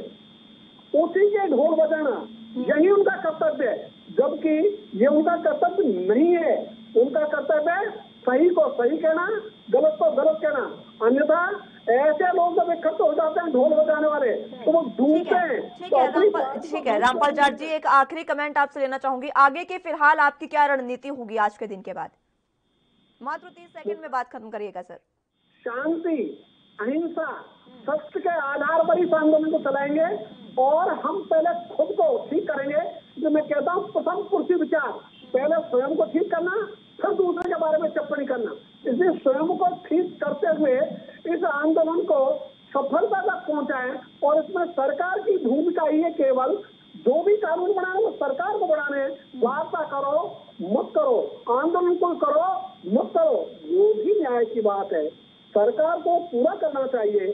J: उसी के ढोल बजाना यही उनका कर्तव्य है। जबकि ये उनका कर्तव्य नहीं है उनका कर्तव्य है सही को सही कहना गलत को गलत कहना। अन्यथा ऐसे लोग जब इकट्ठे हो जाते हैं ढोल बजाने वाले तो वो ढूंढते हैं।
A: ठीक
J: तो
A: है ठीक है रामपाल जाट जी एक आखिरी कमेंट आपसे लेना चाहूँगी। आगे की फ़िलहाल आपकी क्या रणनीति होगी आज के दिन के बाद? मात्र तीस सेकंड में बात खत्म करिएगा सर।
J: शांति अहिंसा सत्य के आधार पर इस आंदोलन को चलाएँगे और हम पहले खुद को ठीक करेंगे। जो मैं कहता हूँ प्रथम कुर्सी विचार। पहले स्वयं को ठीक करना फिर दूसरे के बारे में टिप्पणी करना। इसलिए स्वयं को ठीक करते हुए इस आंदोलन को सफलता तक पहुंचाएँ और इसमें सरकार की भूमिका ही है केवल जो भी कानून बनाने वो सरकार को बनाने। वार्ता करो, मत करो। आंदोलन को करो, मत करो। वो भी न्याय की बात है। सरकार को पूरा करना चाहिए।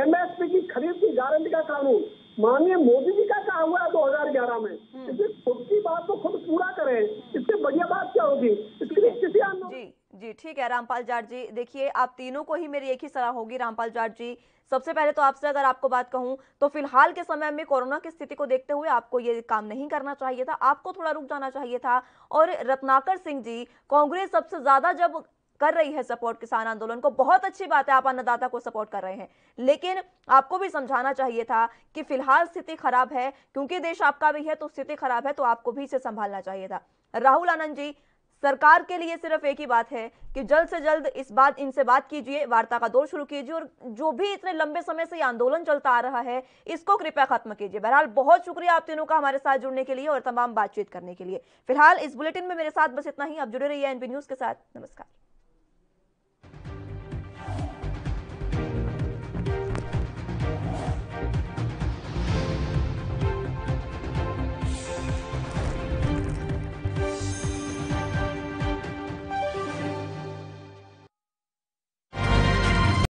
J: एमएसपी की खरीद की गारंटी का कानून। माननीय मोदी जी का कहा हुआ है 2011 में? इसलिए खुद की बात को खुद पूरा करें। इससे बढ़िया बात क्या होगी? इसके लिए किसी आंदोलन
A: जी जी ठीक है रामपाल जाट जी। देखिए आप तीनों को ही मेरी एक ही सलाह होगी रामपाल जाट जी। सबसे पहले तो आपसे अगर आपको बात कहूँ तो फ़िलहाल के समय में कोरोना की स्थिति को देखते हुए आपको ये काम नहीं करना चाहिए था। आपको थोड़ा रुक जाना चाहिए था। और रत्नाकर सिंह जी कांग्रेस सबसे ज़्यादा जब कर रही है सपोर्ट किसान आंदोलन को। बहुत अच्छी बात है, आप अन्नदाता को सपोर्ट कर रहे हैं। लेकिन आपको भी समझाना चाहिए था कि फ़िलहाल स्थिति खराब है, क्योंकि देश आपका भी है तो स्थिति खराब है तो आपको भी इसे संभालना चाहिए था। राहुल आनंद जी, सरकार के लिए सिर्फ़ एक ही बात है कि जल्द से जल्द इस बात, इनसे बात कीजिए, वार्ता का दौर शुरू कीजिए, और जो भी इतने लंबे समय से आंदोलन चलता आ रहा है, इसको कृपया खत्म कीजिए। बहरहाल, बहुत शुक्रिया आप तीनों का हमारे साथ जुड़ने के लिए और तमाम बातचीत करने के लिए। फ़िलहाल, इस बुलेटिन में मेरे साथ बस इतना ही। आप जुड़े रहिए एनपी न्यूज़ के साथ। नमस्कार।